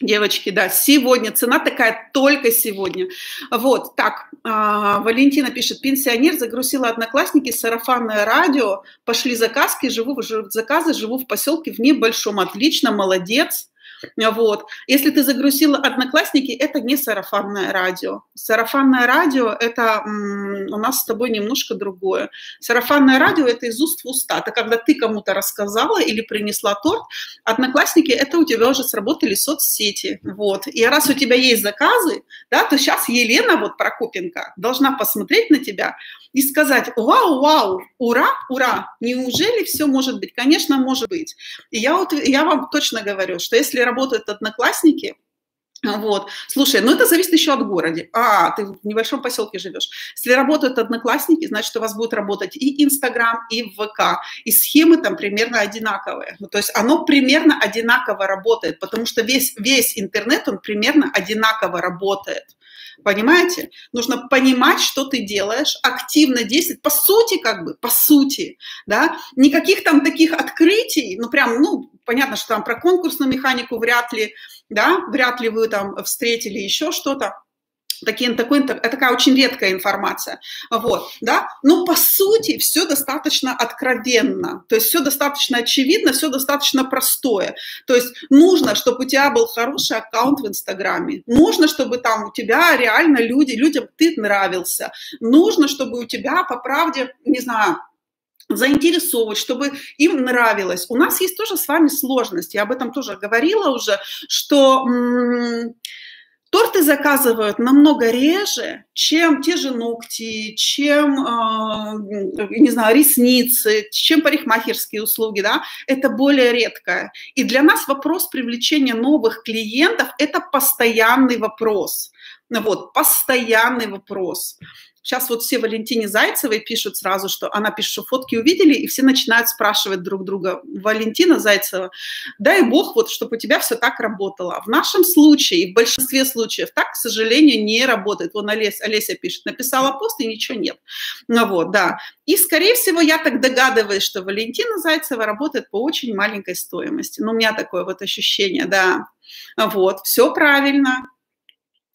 девочки, да, сегодня, цена такая только сегодня. Вот, так, а, Валентина пишет, пенсионер загрузила одноклассники, сарафанное радио, пошли заказки, живу, заказы, живу в поселке в небольшом, отлично, молодец. Вот. Если ты загрузила одноклассники, это не сарафанное радио. Сарафанное радио – это у нас с тобой немножко другое. Сарафанное радио – это из уст в уста. Это когда ты кому-то рассказала или принесла торт. Одноклассники – это у тебя уже сработали соцсети. Вот. И раз у тебя есть заказы, да, то сейчас Елена вот Прокопенко должна посмотреть на тебя и сказать, вау, вау, ура, ура, неужели все может быть? Конечно, может быть. И я, вот, я вам точно говорю, что если работают одноклассники, вот. Слушай, ну это зависит еще от города. А, ты в небольшом поселке живешь. Если работают одноклассники, значит, у вас будет работать и Инстаграм, и ВК. И схемы там примерно одинаковые. Ну, то есть оно примерно одинаково работает, потому что весь, весь интернет, он примерно одинаково работает. Понимаете? Нужно понимать, что ты делаешь, активно действовать, по сути, как бы, по сути, да, никаких там таких открытий, ну, прям, ну, понятно, что там про конкурсную механику вряд ли, да, вряд ли вы там встретили еще что-то, такие, такой, такая очень редкая информация. Вот, да? Но по сути все достаточно откровенно, то есть все достаточно очевидно, все достаточно простое. То есть нужно, чтобы у тебя был хороший аккаунт в Инстаграме, нужно, чтобы там у тебя реально люди, людям ты нравился, нужно, чтобы у тебя, по правде, не знаю, заинтересовывать, чтобы им нравилось. У нас есть тоже с вами сложность, я об этом тоже говорила уже, что Торты заказывают намного реже, чем те же ногти, чем, э, не знаю, ресницы, чем парикмахерские услуги, да, это более редкое. И для нас вопрос привлечения новых клиентов – это постоянный вопрос. Вот, постоянный вопрос. Сейчас вот все Валентине Зайцевой пишут сразу, что она пишет, что фотки увидели, и все начинают спрашивать друг друга, Валентина Зайцева, дай бог, вот, чтобы у тебя все так работало. В нашем случае, в большинстве случаев, так, к сожалению, не работает. Вон Олеся, Олеся пишет, написала пост, и ничего нет. Ну вот, да. И, скорее всего, я так догадываюсь, что Валентина Зайцева работает по очень маленькой стоимости. Ну, у меня такое вот ощущение, да. Вот, все правильно.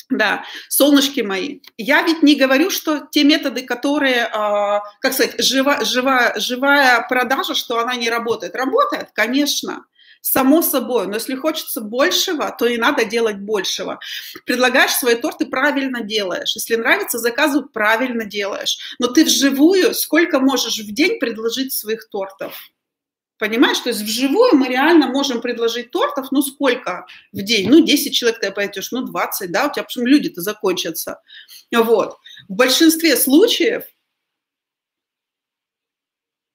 Да, солнышки мои. Я ведь не говорю, что те методы, которые, э, как сказать, жива, жива, живая продажа, что она не работает. Работает, конечно, само собой. Но если хочется большего, то и надо делать большего. Предлагаешь свои торты, правильно делаешь. Если нравится, заказывай, правильно делаешь. Но ты вживую сколько можешь в день предложить своих тортов? Понимаешь, то есть вживую мы реально можем предложить тортов, ну сколько в день? Ну 10 человек ты пойдешь, ну 20, да, у тебя почему люди-то закончатся. Вот. В большинстве случаев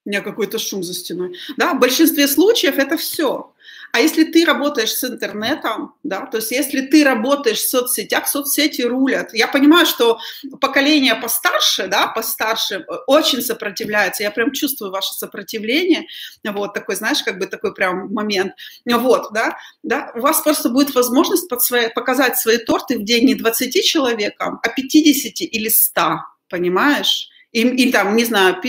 у меня какой-то шум за стеной. Да, в большинстве случаев это все. А если ты работаешь с интернетом, да, то есть если ты работаешь в соцсетях, соцсети рулят. Я понимаю, что поколение постарше, да, постарше э, очень сопротивляется. Я прям чувствую ваше сопротивление. Вот такой, знаешь, как бы такой прям момент. Вот, да, да. У вас просто будет возможность под свои, показать свои торты в день не 20 человекам, а 50 или 100, понимаешь? И, и там, не знаю,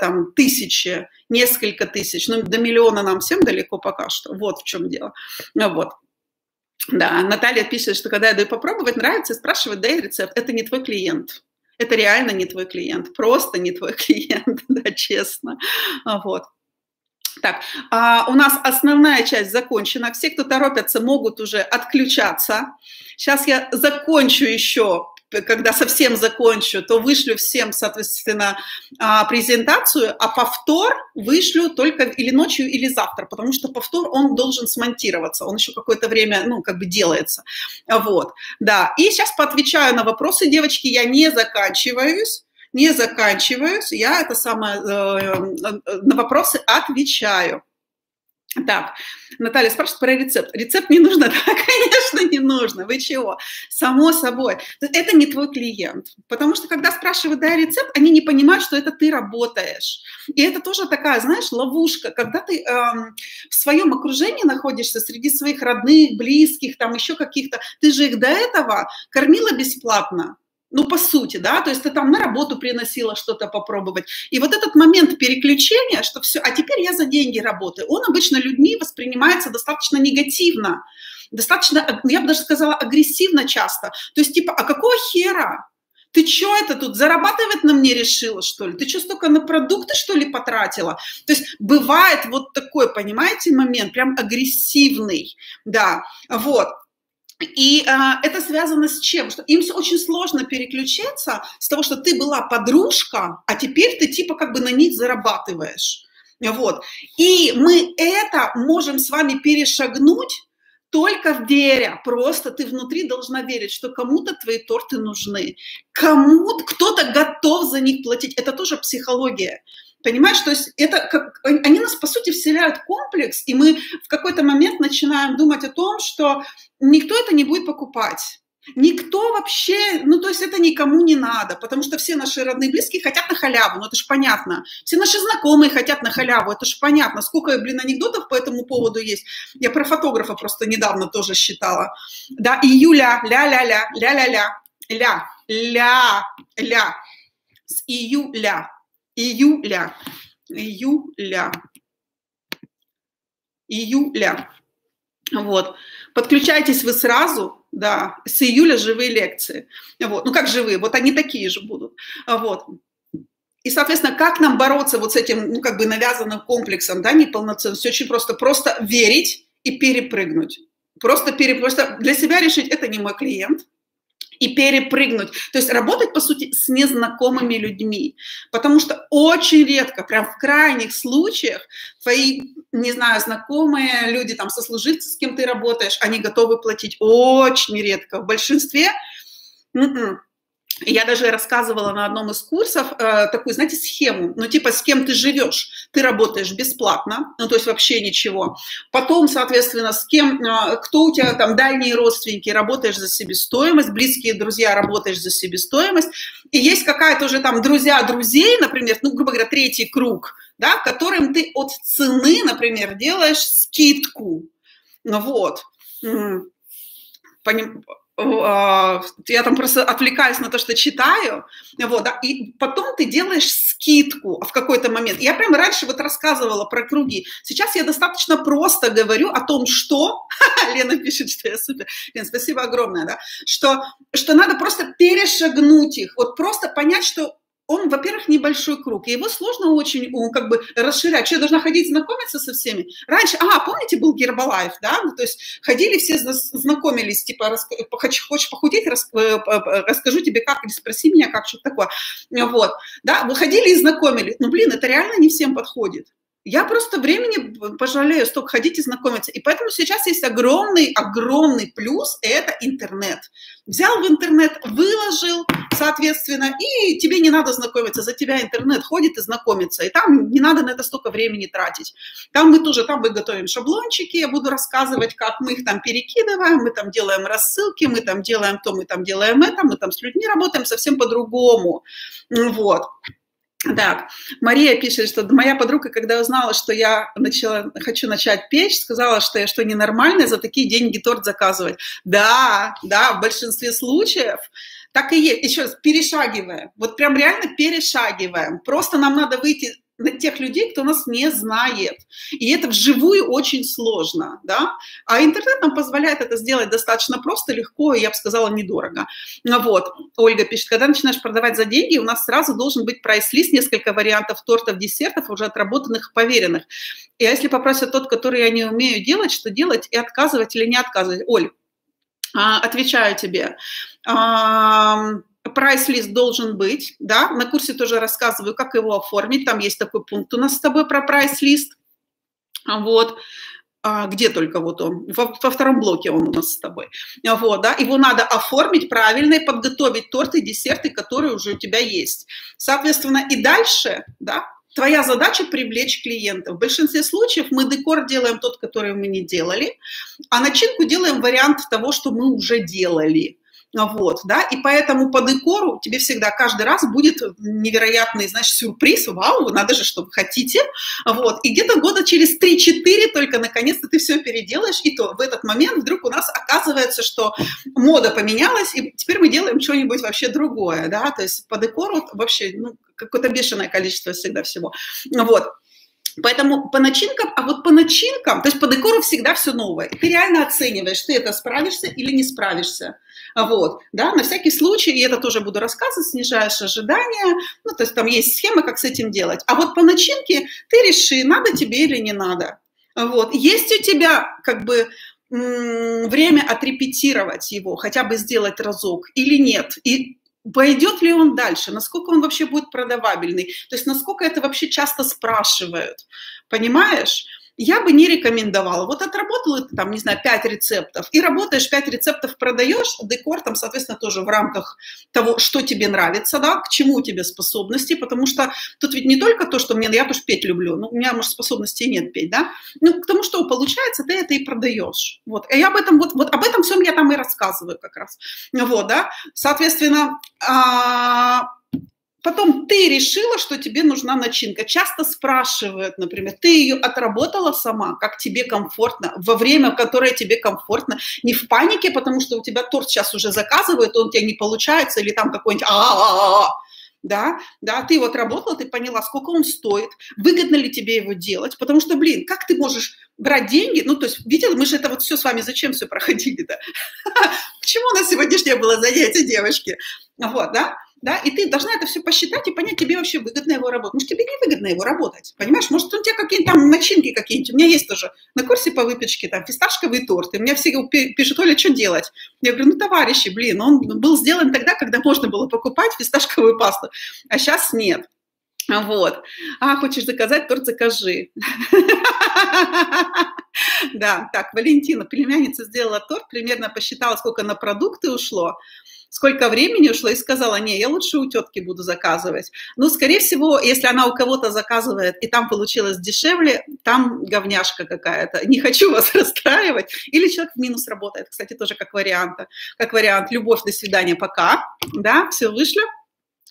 там, тысячи, несколько тысяч, ну, до миллиона нам всем далеко пока что. Вот в чем дело. Ну, вот. Да, Наталья пишет, что когда я даю попробовать, нравится, спрашивает, дай рецепт. Это не твой клиент. Это реально не твой клиент, просто не твой клиент, да, честно. Вот. Так, а у нас основная часть закончена. Все, кто торопятся, могут уже отключаться. Сейчас я закончу еще когда совсем закончу, то вышлю всем, соответственно, а, презентацию, а повтор вышлю только или ночью, или завтра, потому что повтор, он должен смонтироваться, он еще какое-то время, ну, как бы делается. Вот, да. И сейчас поотвечаю на вопросы, девочки, я не заканчиваюсь, не заканчиваюсь, я это самое, э, э, на вопросы отвечаю. Так, Наталья спрашивает про рецепт. Рецепт не нужно? Да, конечно, не нужно. Вы чего? Само собой. Это не твой клиент. Потому что, когда спрашивают, дай рецепт, они не понимают, что это ты работаешь. И это тоже такая, знаешь, ловушка. Когда ты эм, в своем окружении находишься, среди своих родных, близких, там еще каких-то, ты же их до этого кормила бесплатно ну, по сути, да, то есть ты там на работу приносила что-то попробовать. И вот этот момент переключения, что все, а теперь я за деньги работаю, он обычно людьми воспринимается достаточно негативно, достаточно, я бы даже сказала, агрессивно часто. То есть типа, а какого хера? Ты что это тут, зарабатывать на мне решила, что ли? Ты что, столько на продукты, что ли, потратила? То есть бывает вот такой, понимаете, момент, прям агрессивный, да, вот. И э, это связано с чем? Что им очень сложно переключиться с того, что ты была подружка, а теперь ты типа как бы на них зарабатываешь. Вот. И мы это можем с вами перешагнуть только в вере. Просто ты внутри должна верить, что кому-то твои торты нужны, кому кто-то готов за них платить. Это тоже психология. Понимаешь, то есть это как, они нас, по сути, вселяют комплекс, и мы в какой-то момент начинаем думать о том, что никто это не будет покупать. Никто вообще, ну то есть это никому не надо, потому что все наши родные близкие хотят на халяву, ну это же понятно. Все наши знакомые хотят на халяву, это же понятно. Сколько, блин, анекдотов по этому поводу есть. Я про фотографа просто недавно тоже считала. Да, и Юля, ля-ля-ля, ля-ля-ля, ля, ля, ля, с июля, июля, июля, июля. Вот. Подключайтесь вы сразу, да, с июля живые лекции. Вот. Ну, как живые, вот они такие же будут. Вот. И, соответственно, как нам бороться вот с этим, ну, как бы навязанным комплексом, да, неполноценностью? Очень просто. Просто верить и перепрыгнуть. Просто, пере, просто для себя решить, это не мой клиент, и перепрыгнуть. То есть работать, по сути, с незнакомыми людьми. Потому что очень редко, прям в крайних случаях, твои не знаю, знакомые люди, там, сослуживцы, с кем ты работаешь, они готовы платить очень редко. В большинстве м-м, я даже рассказывала на одном из курсов э, такую, знаете, схему, ну, типа, с кем ты живешь. Ты работаешь бесплатно, ну, то есть вообще ничего. Потом, соответственно, с кем, э, кто у тебя там дальние родственники, работаешь за себестоимость, близкие друзья, работаешь за себестоимость. И есть какая-то уже там друзья друзей, например, ну, грубо говоря, третий круг, да, которым ты от цены, например, делаешь скидку. Ну, вот. Поним я там просто отвлекаюсь на то, что читаю, вот, да, и потом ты делаешь скидку в какой-то момент. Я прям раньше вот рассказывала про круги. Сейчас я достаточно просто говорю о том, что... Лена пишет, что я супер. Лен, спасибо огромное, да. Что, что надо просто перешагнуть их, вот просто понять, что он, во-первых, небольшой круг, и его сложно очень как бы расширять. Я должна ходить знакомиться со всеми? Раньше, а, помните, был Гербалайф, да? Ну, то есть ходили все, знакомились, типа, рас, хочешь, хочешь похудеть, рас, э, расскажу тебе как, или спроси меня как, что такое. Вот, да, выходили и знакомились. Ну, блин, это реально не всем подходит. Я просто времени пожалею столько ходить и знакомиться. И поэтому сейчас есть огромный, огромный плюс – это интернет. Взял в интернет, выложил, соответственно, и тебе не надо знакомиться, за тебя интернет ходит и знакомится. И там не надо на это столько времени тратить. Там мы тоже, там мы готовим шаблончики, я буду рассказывать, как мы их там перекидываем, мы там делаем рассылки, мы там делаем то, мы там делаем это, мы там с людьми работаем совсем по-другому. Вот. Так, Мария пишет, что моя подруга, когда узнала, что я начала, хочу начать печь, сказала, что я что ненормальная за такие деньги торт заказывать. Да, да, в большинстве случаев так и есть. Еще раз, перешагиваем. Вот прям реально перешагиваем. Просто нам надо выйти на тех людей, кто нас не знает. И это вживую очень сложно, да. А интернет нам позволяет это сделать достаточно просто, легко, и я бы сказала, недорого. Ну вот, Ольга пишет, когда начинаешь продавать за деньги, у нас сразу должен быть прайс-лист, несколько вариантов тортов, десертов, уже отработанных, проверенных. И а если попросят тот, который я не умею делать, что делать, и отказывать или не отказывать? Оль, а, отвечаю тебе прайс-лист должен быть, да, на курсе тоже рассказываю, как его оформить, там есть такой пункт у нас с тобой про прайс-лист, вот, а, где только вот он, во, во втором блоке он у нас с тобой, вот, да, его надо оформить правильно и подготовить торты, десерты, которые уже у тебя есть, соответственно, и дальше, да, твоя задача привлечь клиентов. В большинстве случаев мы декор делаем тот, который мы не делали, а начинку делаем вариант того, что мы уже делали. Вот, да, и поэтому по декору тебе всегда каждый раз будет невероятный, значит, сюрприз, вау, надо же, что вы хотите, вот, и где-то года через 3-4 только наконец-то ты все переделаешь, и то в этот момент вдруг у нас оказывается, что мода поменялась, и теперь мы делаем что-нибудь вообще другое, да, то есть по декору вообще, ну, какое-то бешеное количество всегда всего, вот. Поэтому по начинкам, а вот по начинкам, то есть по декору всегда все новое. Ты реально оцениваешь, ты это справишься или не справишься. Вот, да, на всякий случай, и это тоже буду рассказывать, снижаешь ожидания, ну, то есть там есть схемы, как с этим делать. А вот по начинке ты реши, надо тебе или не надо. Вот, есть у тебя как бы время отрепетировать его, хотя бы сделать разок или нет. И пойдет ли он дальше, насколько он вообще будет продавабельный, то есть насколько это вообще часто спрашивают, понимаешь? Я бы не рекомендовала. Вот отработал ты там, не знаю, 5 рецептов, и работаешь 5 рецептов, продаешь, декор там, соответственно, тоже в рамках того, что тебе нравится, да, к чему у тебя способности, потому что тут ведь не только то, что мне, я тоже петь люблю, ну, у меня, может, способностей нет петь, да, ну, к тому, что получается, ты это и продаешь. Вот, и я об этом, вот, вот об этом всем я там и рассказываю как раз. Вот, да, соответственно, а, Потом ты решила, что тебе нужна начинка. Часто спрашивают, например, ты ее отработала сама, как тебе комфортно, во время, которое тебе комфортно, не в панике, потому что у тебя торт сейчас уже заказывают, он у тебя не получается, или там какой-нибудь а да, да, ты вот работала, ты поняла, сколько он стоит, выгодно ли тебе его делать, потому что, блин, как ты можешь брать деньги, ну, то есть, видела, мы же это вот все с вами зачем все проходили-то? Почему у нас сегодняшнее было занятие, девушки? Вот, да, да, и ты должна это все посчитать и понять, тебе вообще выгодно его работать. Может, тебе не выгодно его работать, понимаешь? Может, у тебя какие-то там начинки какие-нибудь. У меня есть тоже на курсе по выпечке там фисташковый торт, и мне все пишут, Оля, что делать? Я говорю, ну, товарищи, блин, он был сделан тогда, когда можно было покупать фисташковую пасту, а сейчас нет. Вот. А, хочешь заказать торт, закажи. Да, так, Валентина, племянница сделала торт, примерно посчитала, сколько на продукты ушло сколько времени ушло, и сказала, не, я лучше у тетки буду заказывать. Ну, скорее всего, если она у кого-то заказывает, и там получилось дешевле, там говняшка какая-то. Не хочу вас расстраивать. Или человек в минус работает, кстати, тоже как вариант. Как вариант, любовь, до свидания, пока. Да, все, вышли.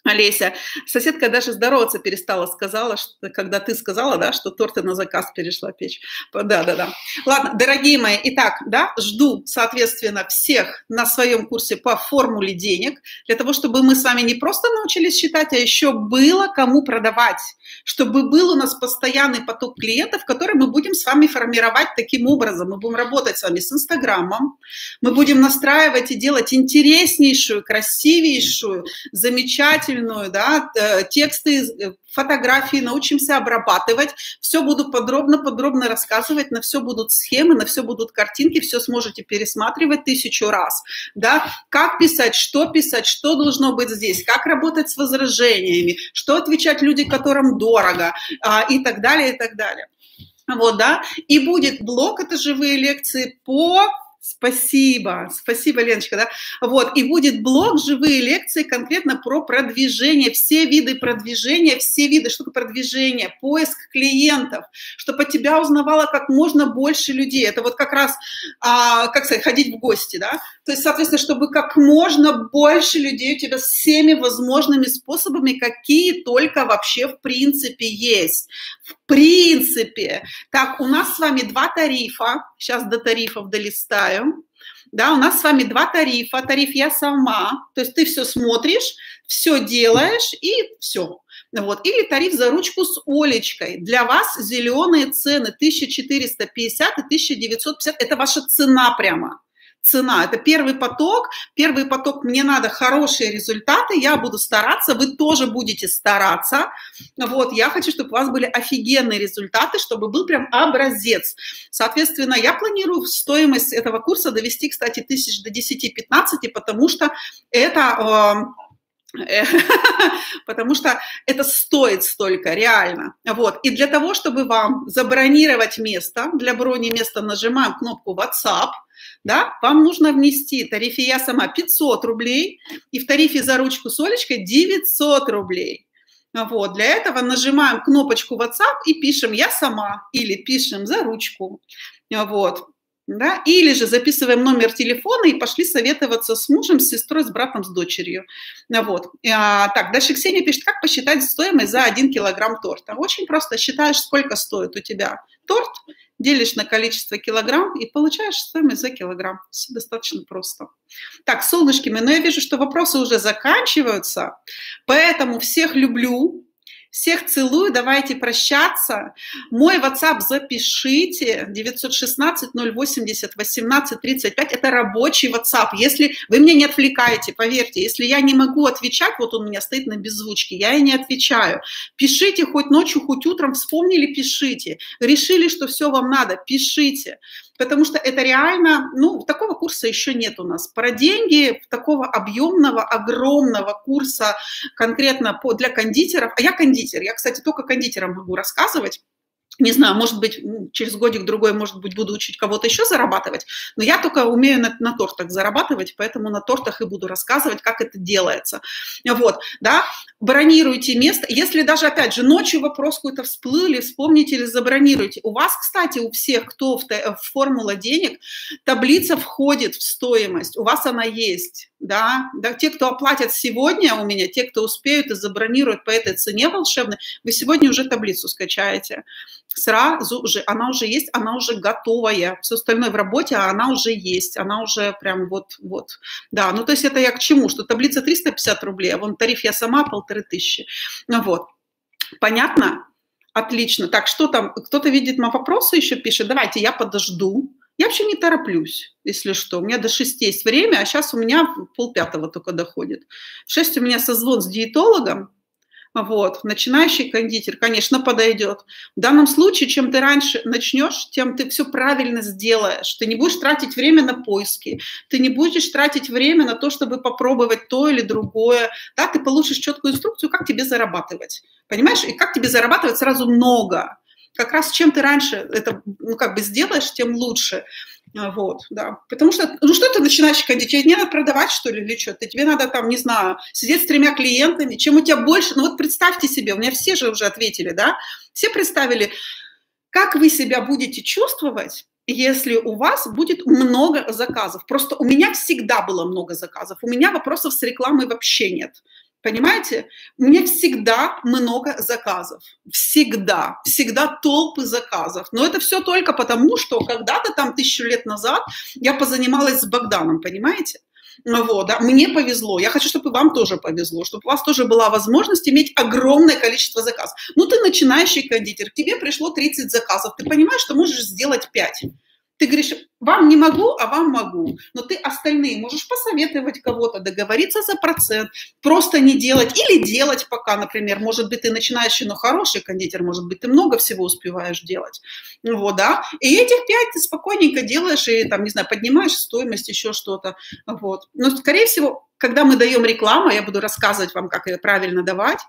Олеся, соседка даже здороваться перестала, сказала, что, когда ты сказала, да, что торты на заказ перешла печь. Да, да, да. Ладно, дорогие мои, итак, да, жду, соответственно, всех на своем курсе по формуле денег, для того, чтобы мы с вами не просто научились считать, а еще было кому продавать, чтобы был у нас постоянный поток клиентов, который мы будем с вами формировать таким образом. Мы будем работать с вами с Инстаграмом, мы будем настраивать и делать интереснейшую, красивейшую, замечательную, замечательную, да, тексты, э, фотографии, научимся обрабатывать, все буду подробно-подробно рассказывать, на все будут схемы, на все будут картинки, все сможете пересматривать тысячу раз, да, как писать, что писать, что должно быть здесь, как работать с возражениями, что отвечать людям, которым дорого, а, и так далее, и так далее. Вот, да, и будет блок, это живые лекции по Спасибо, спасибо, Леночка, да. Вот, и будет блог «Живые лекции» конкретно про продвижение, все виды продвижения, все виды, что такое продвижение, поиск клиентов, чтобы от тебя узнавало как можно больше людей. Это вот как раз, а, как сказать, ходить в гости, да. То есть, соответственно, чтобы как можно больше людей у тебя всеми возможными способами, какие только вообще в принципе есть. В принципе. Так, у нас с вами два тарифа. Сейчас до тарифов долистаю. Да, у нас с вами два тарифа. Тариф я сама, то есть ты все смотришь, все делаешь и все. Вот. Или тариф за ручку с Олечкой. Для вас зеленые цены 1450 и 1950. Это ваша цена прямо цена. Это первый поток. Первый поток, мне надо хорошие результаты, я буду стараться, вы тоже будете стараться. Вот, я хочу, чтобы у вас были офигенные результаты, чтобы был прям образец. Соответственно, я планирую стоимость этого курса довести, кстати, тысяч до 10-15, потому что это... Э, потому что это стоит столько, реально. Вот. И для того, чтобы вам забронировать место, для брони места нажимаем кнопку WhatsApp, да, вам нужно внести тарифе я сама 500 рублей и в тарифе за ручку с Олечкой 900 рублей. Вот, для этого нажимаем кнопочку WhatsApp и пишем «я сама» или пишем «за ручку». Вот. Да? Или же записываем номер телефона и пошли советоваться с мужем, с сестрой, с братом, с дочерью. Вот. А, так, дальше Ксения пишет, как посчитать стоимость за 1 килограмм торта. Очень просто считаешь, сколько стоит у тебя торт, делишь на количество килограмм и получаешь стоимость за килограмм. Все достаточно просто. Так, солнышки но я вижу, что вопросы уже заканчиваются, поэтому всех люблю. Всех целую, давайте прощаться. Мой WhatsApp запишите, 916 080 18 35, это рабочий WhatsApp. Если вы меня не отвлекаете, поверьте, если я не могу отвечать, вот он у меня стоит на беззвучке, я и не отвечаю. Пишите хоть ночью, хоть утром, вспомнили, пишите. Решили, что все вам надо, пишите потому что это реально, ну, такого курса еще нет у нас. Про деньги такого объемного, огромного курса конкретно по, для кондитеров, а я кондитер, я, кстати, только кондитерам могу рассказывать, не знаю, может быть, через годик-другой, может быть, буду учить кого-то еще зарабатывать, но я только умею на, на тортах зарабатывать, поэтому на тортах и буду рассказывать, как это делается. Вот, да, бронируйте место. Если даже, опять же, ночью вопрос какой-то всплыли, вспомните или забронируйте. У вас, кстати, у всех, кто в, в формула денег, таблица входит в стоимость, у вас она есть да, да, те, кто оплатят сегодня у меня, те, кто успеют и забронируют по этой цене волшебной, вы сегодня уже таблицу скачаете. Сразу же, она уже есть, она уже готовая. Все остальное в работе, а она уже есть, она уже прям вот, вот. Да, ну то есть это я к чему? Что таблица 350 рублей, а вон тариф я сама полторы тысячи. Ну вот. Понятно? Отлично. Так, что там? Кто-то видит мои вопросы еще пишет? Давайте, я подожду. Я вообще не тороплюсь, если что. У меня до 6 есть время, а сейчас у меня полпятого только доходит. В 6 у меня созвон с диетологом, вот, начинающий кондитер, конечно, подойдет. В данном случае, чем ты раньше начнешь, тем ты все правильно сделаешь. Ты не будешь тратить время на поиски, ты не будешь тратить время на то, чтобы попробовать то или другое. Да, ты получишь четкую инструкцию, как тебе зарабатывать. Понимаешь? И как тебе зарабатывать сразу много? Как раз чем ты раньше это, ну, как бы сделаешь, тем лучше. Вот, да. Потому что, ну что ты начинаешь ходить? Тебе не надо продавать, что ли, или что? Ты, тебе надо там, не знаю, сидеть с тремя клиентами. Чем у тебя больше? Ну вот представьте себе, у меня все же уже ответили, да? Все представили, как вы себя будете чувствовать, если у вас будет много заказов. Просто у меня всегда было много заказов. У меня вопросов с рекламой вообще нет. Понимаете? У меня всегда много заказов. Всегда. Всегда толпы заказов. Но это все только потому, что когда-то там тысячу лет назад я позанималась с Богданом, понимаете? Вот, да, мне повезло. Я хочу, чтобы вам тоже повезло, чтобы у вас тоже была возможность иметь огромное количество заказов. Ну, ты начинающий кондитер, к тебе пришло 30 заказов, ты понимаешь, что можешь сделать 5. Ты говоришь, вам не могу, а вам могу. Но ты остальные можешь посоветовать кого-то, договориться за процент, просто не делать или делать пока, например. Может быть, ты начинающий, но хороший кондитер, может быть, ты много всего успеваешь делать. Вот, да. И этих пять ты спокойненько делаешь и, там, не знаю, поднимаешь стоимость, еще что-то. Вот. Но, скорее всего, когда мы даем рекламу, я буду рассказывать вам, как ее правильно давать,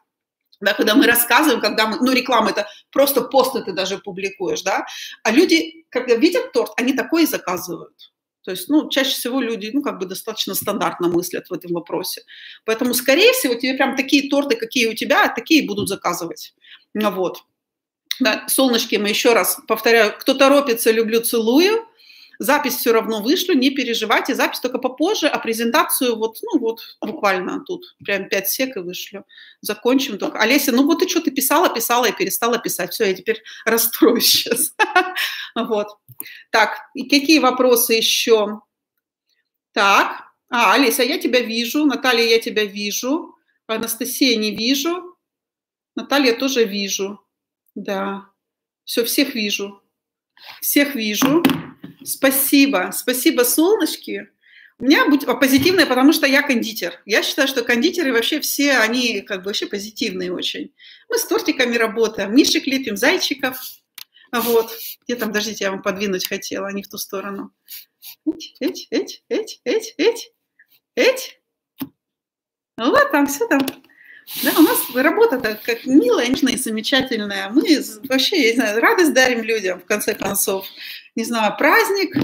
да, когда мы рассказываем, когда мы, ну, реклама это просто посты ты даже публикуешь, да, а люди, когда видят торт, они такое и заказывают. То есть, ну, чаще всего люди, ну, как бы достаточно стандартно мыслят в этом вопросе. Поэтому, скорее всего, тебе прям такие торты, какие у тебя, такие будут заказывать. Ну, вот. Да, солнышки, мы еще раз повторяю, кто торопится, люблю, целую. Запись все равно вышлю, не переживайте, запись только попозже, а презентацию вот, ну вот, буквально тут, прям 5 сек и вышлю. Закончим только. Олеся, ну вот ты что, ты писала, писала и перестала писать. Все, я теперь расстроюсь сейчас. Вот. Так, и какие вопросы еще? Так, а, Олеся, я тебя вижу, Наталья, я тебя вижу, Анастасия не вижу, Наталья тоже вижу, да, все, всех вижу, всех вижу. Спасибо, спасибо, солнышки. У меня будет позитивное, потому что я кондитер. Я считаю, что кондитеры вообще все, они как бы вообще позитивные очень. Мы с тортиками работаем, мишек лепим, зайчиков. Вот. Где там, подождите, я вам подвинуть хотела, а не в ту сторону. Эть, эть, эть, эть, эть, эть, эть. Вот там, все там. Да, у нас работа-то как милая, нежная и замечательная. Мы вообще, я не знаю, радость дарим людям, в конце концов не знаю, праздник,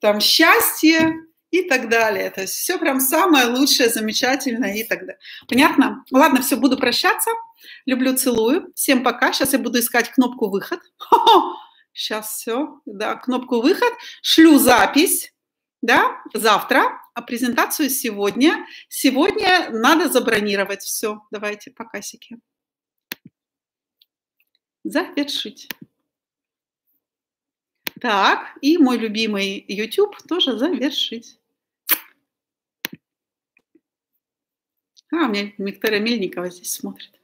там счастье и так далее. То есть все прям самое лучшее, замечательное и так далее. Понятно? Ладно, все, буду прощаться. Люблю, целую. Всем пока. Сейчас я буду искать кнопку «Выход». Сейчас все. Да, кнопку «Выход». Шлю запись. Да, завтра, а презентацию сегодня. Сегодня надо забронировать все. Давайте, покасики. Завершить. Так, и мой любимый YouTube тоже завершить. А, у меня Виктория Мельникова здесь смотрит.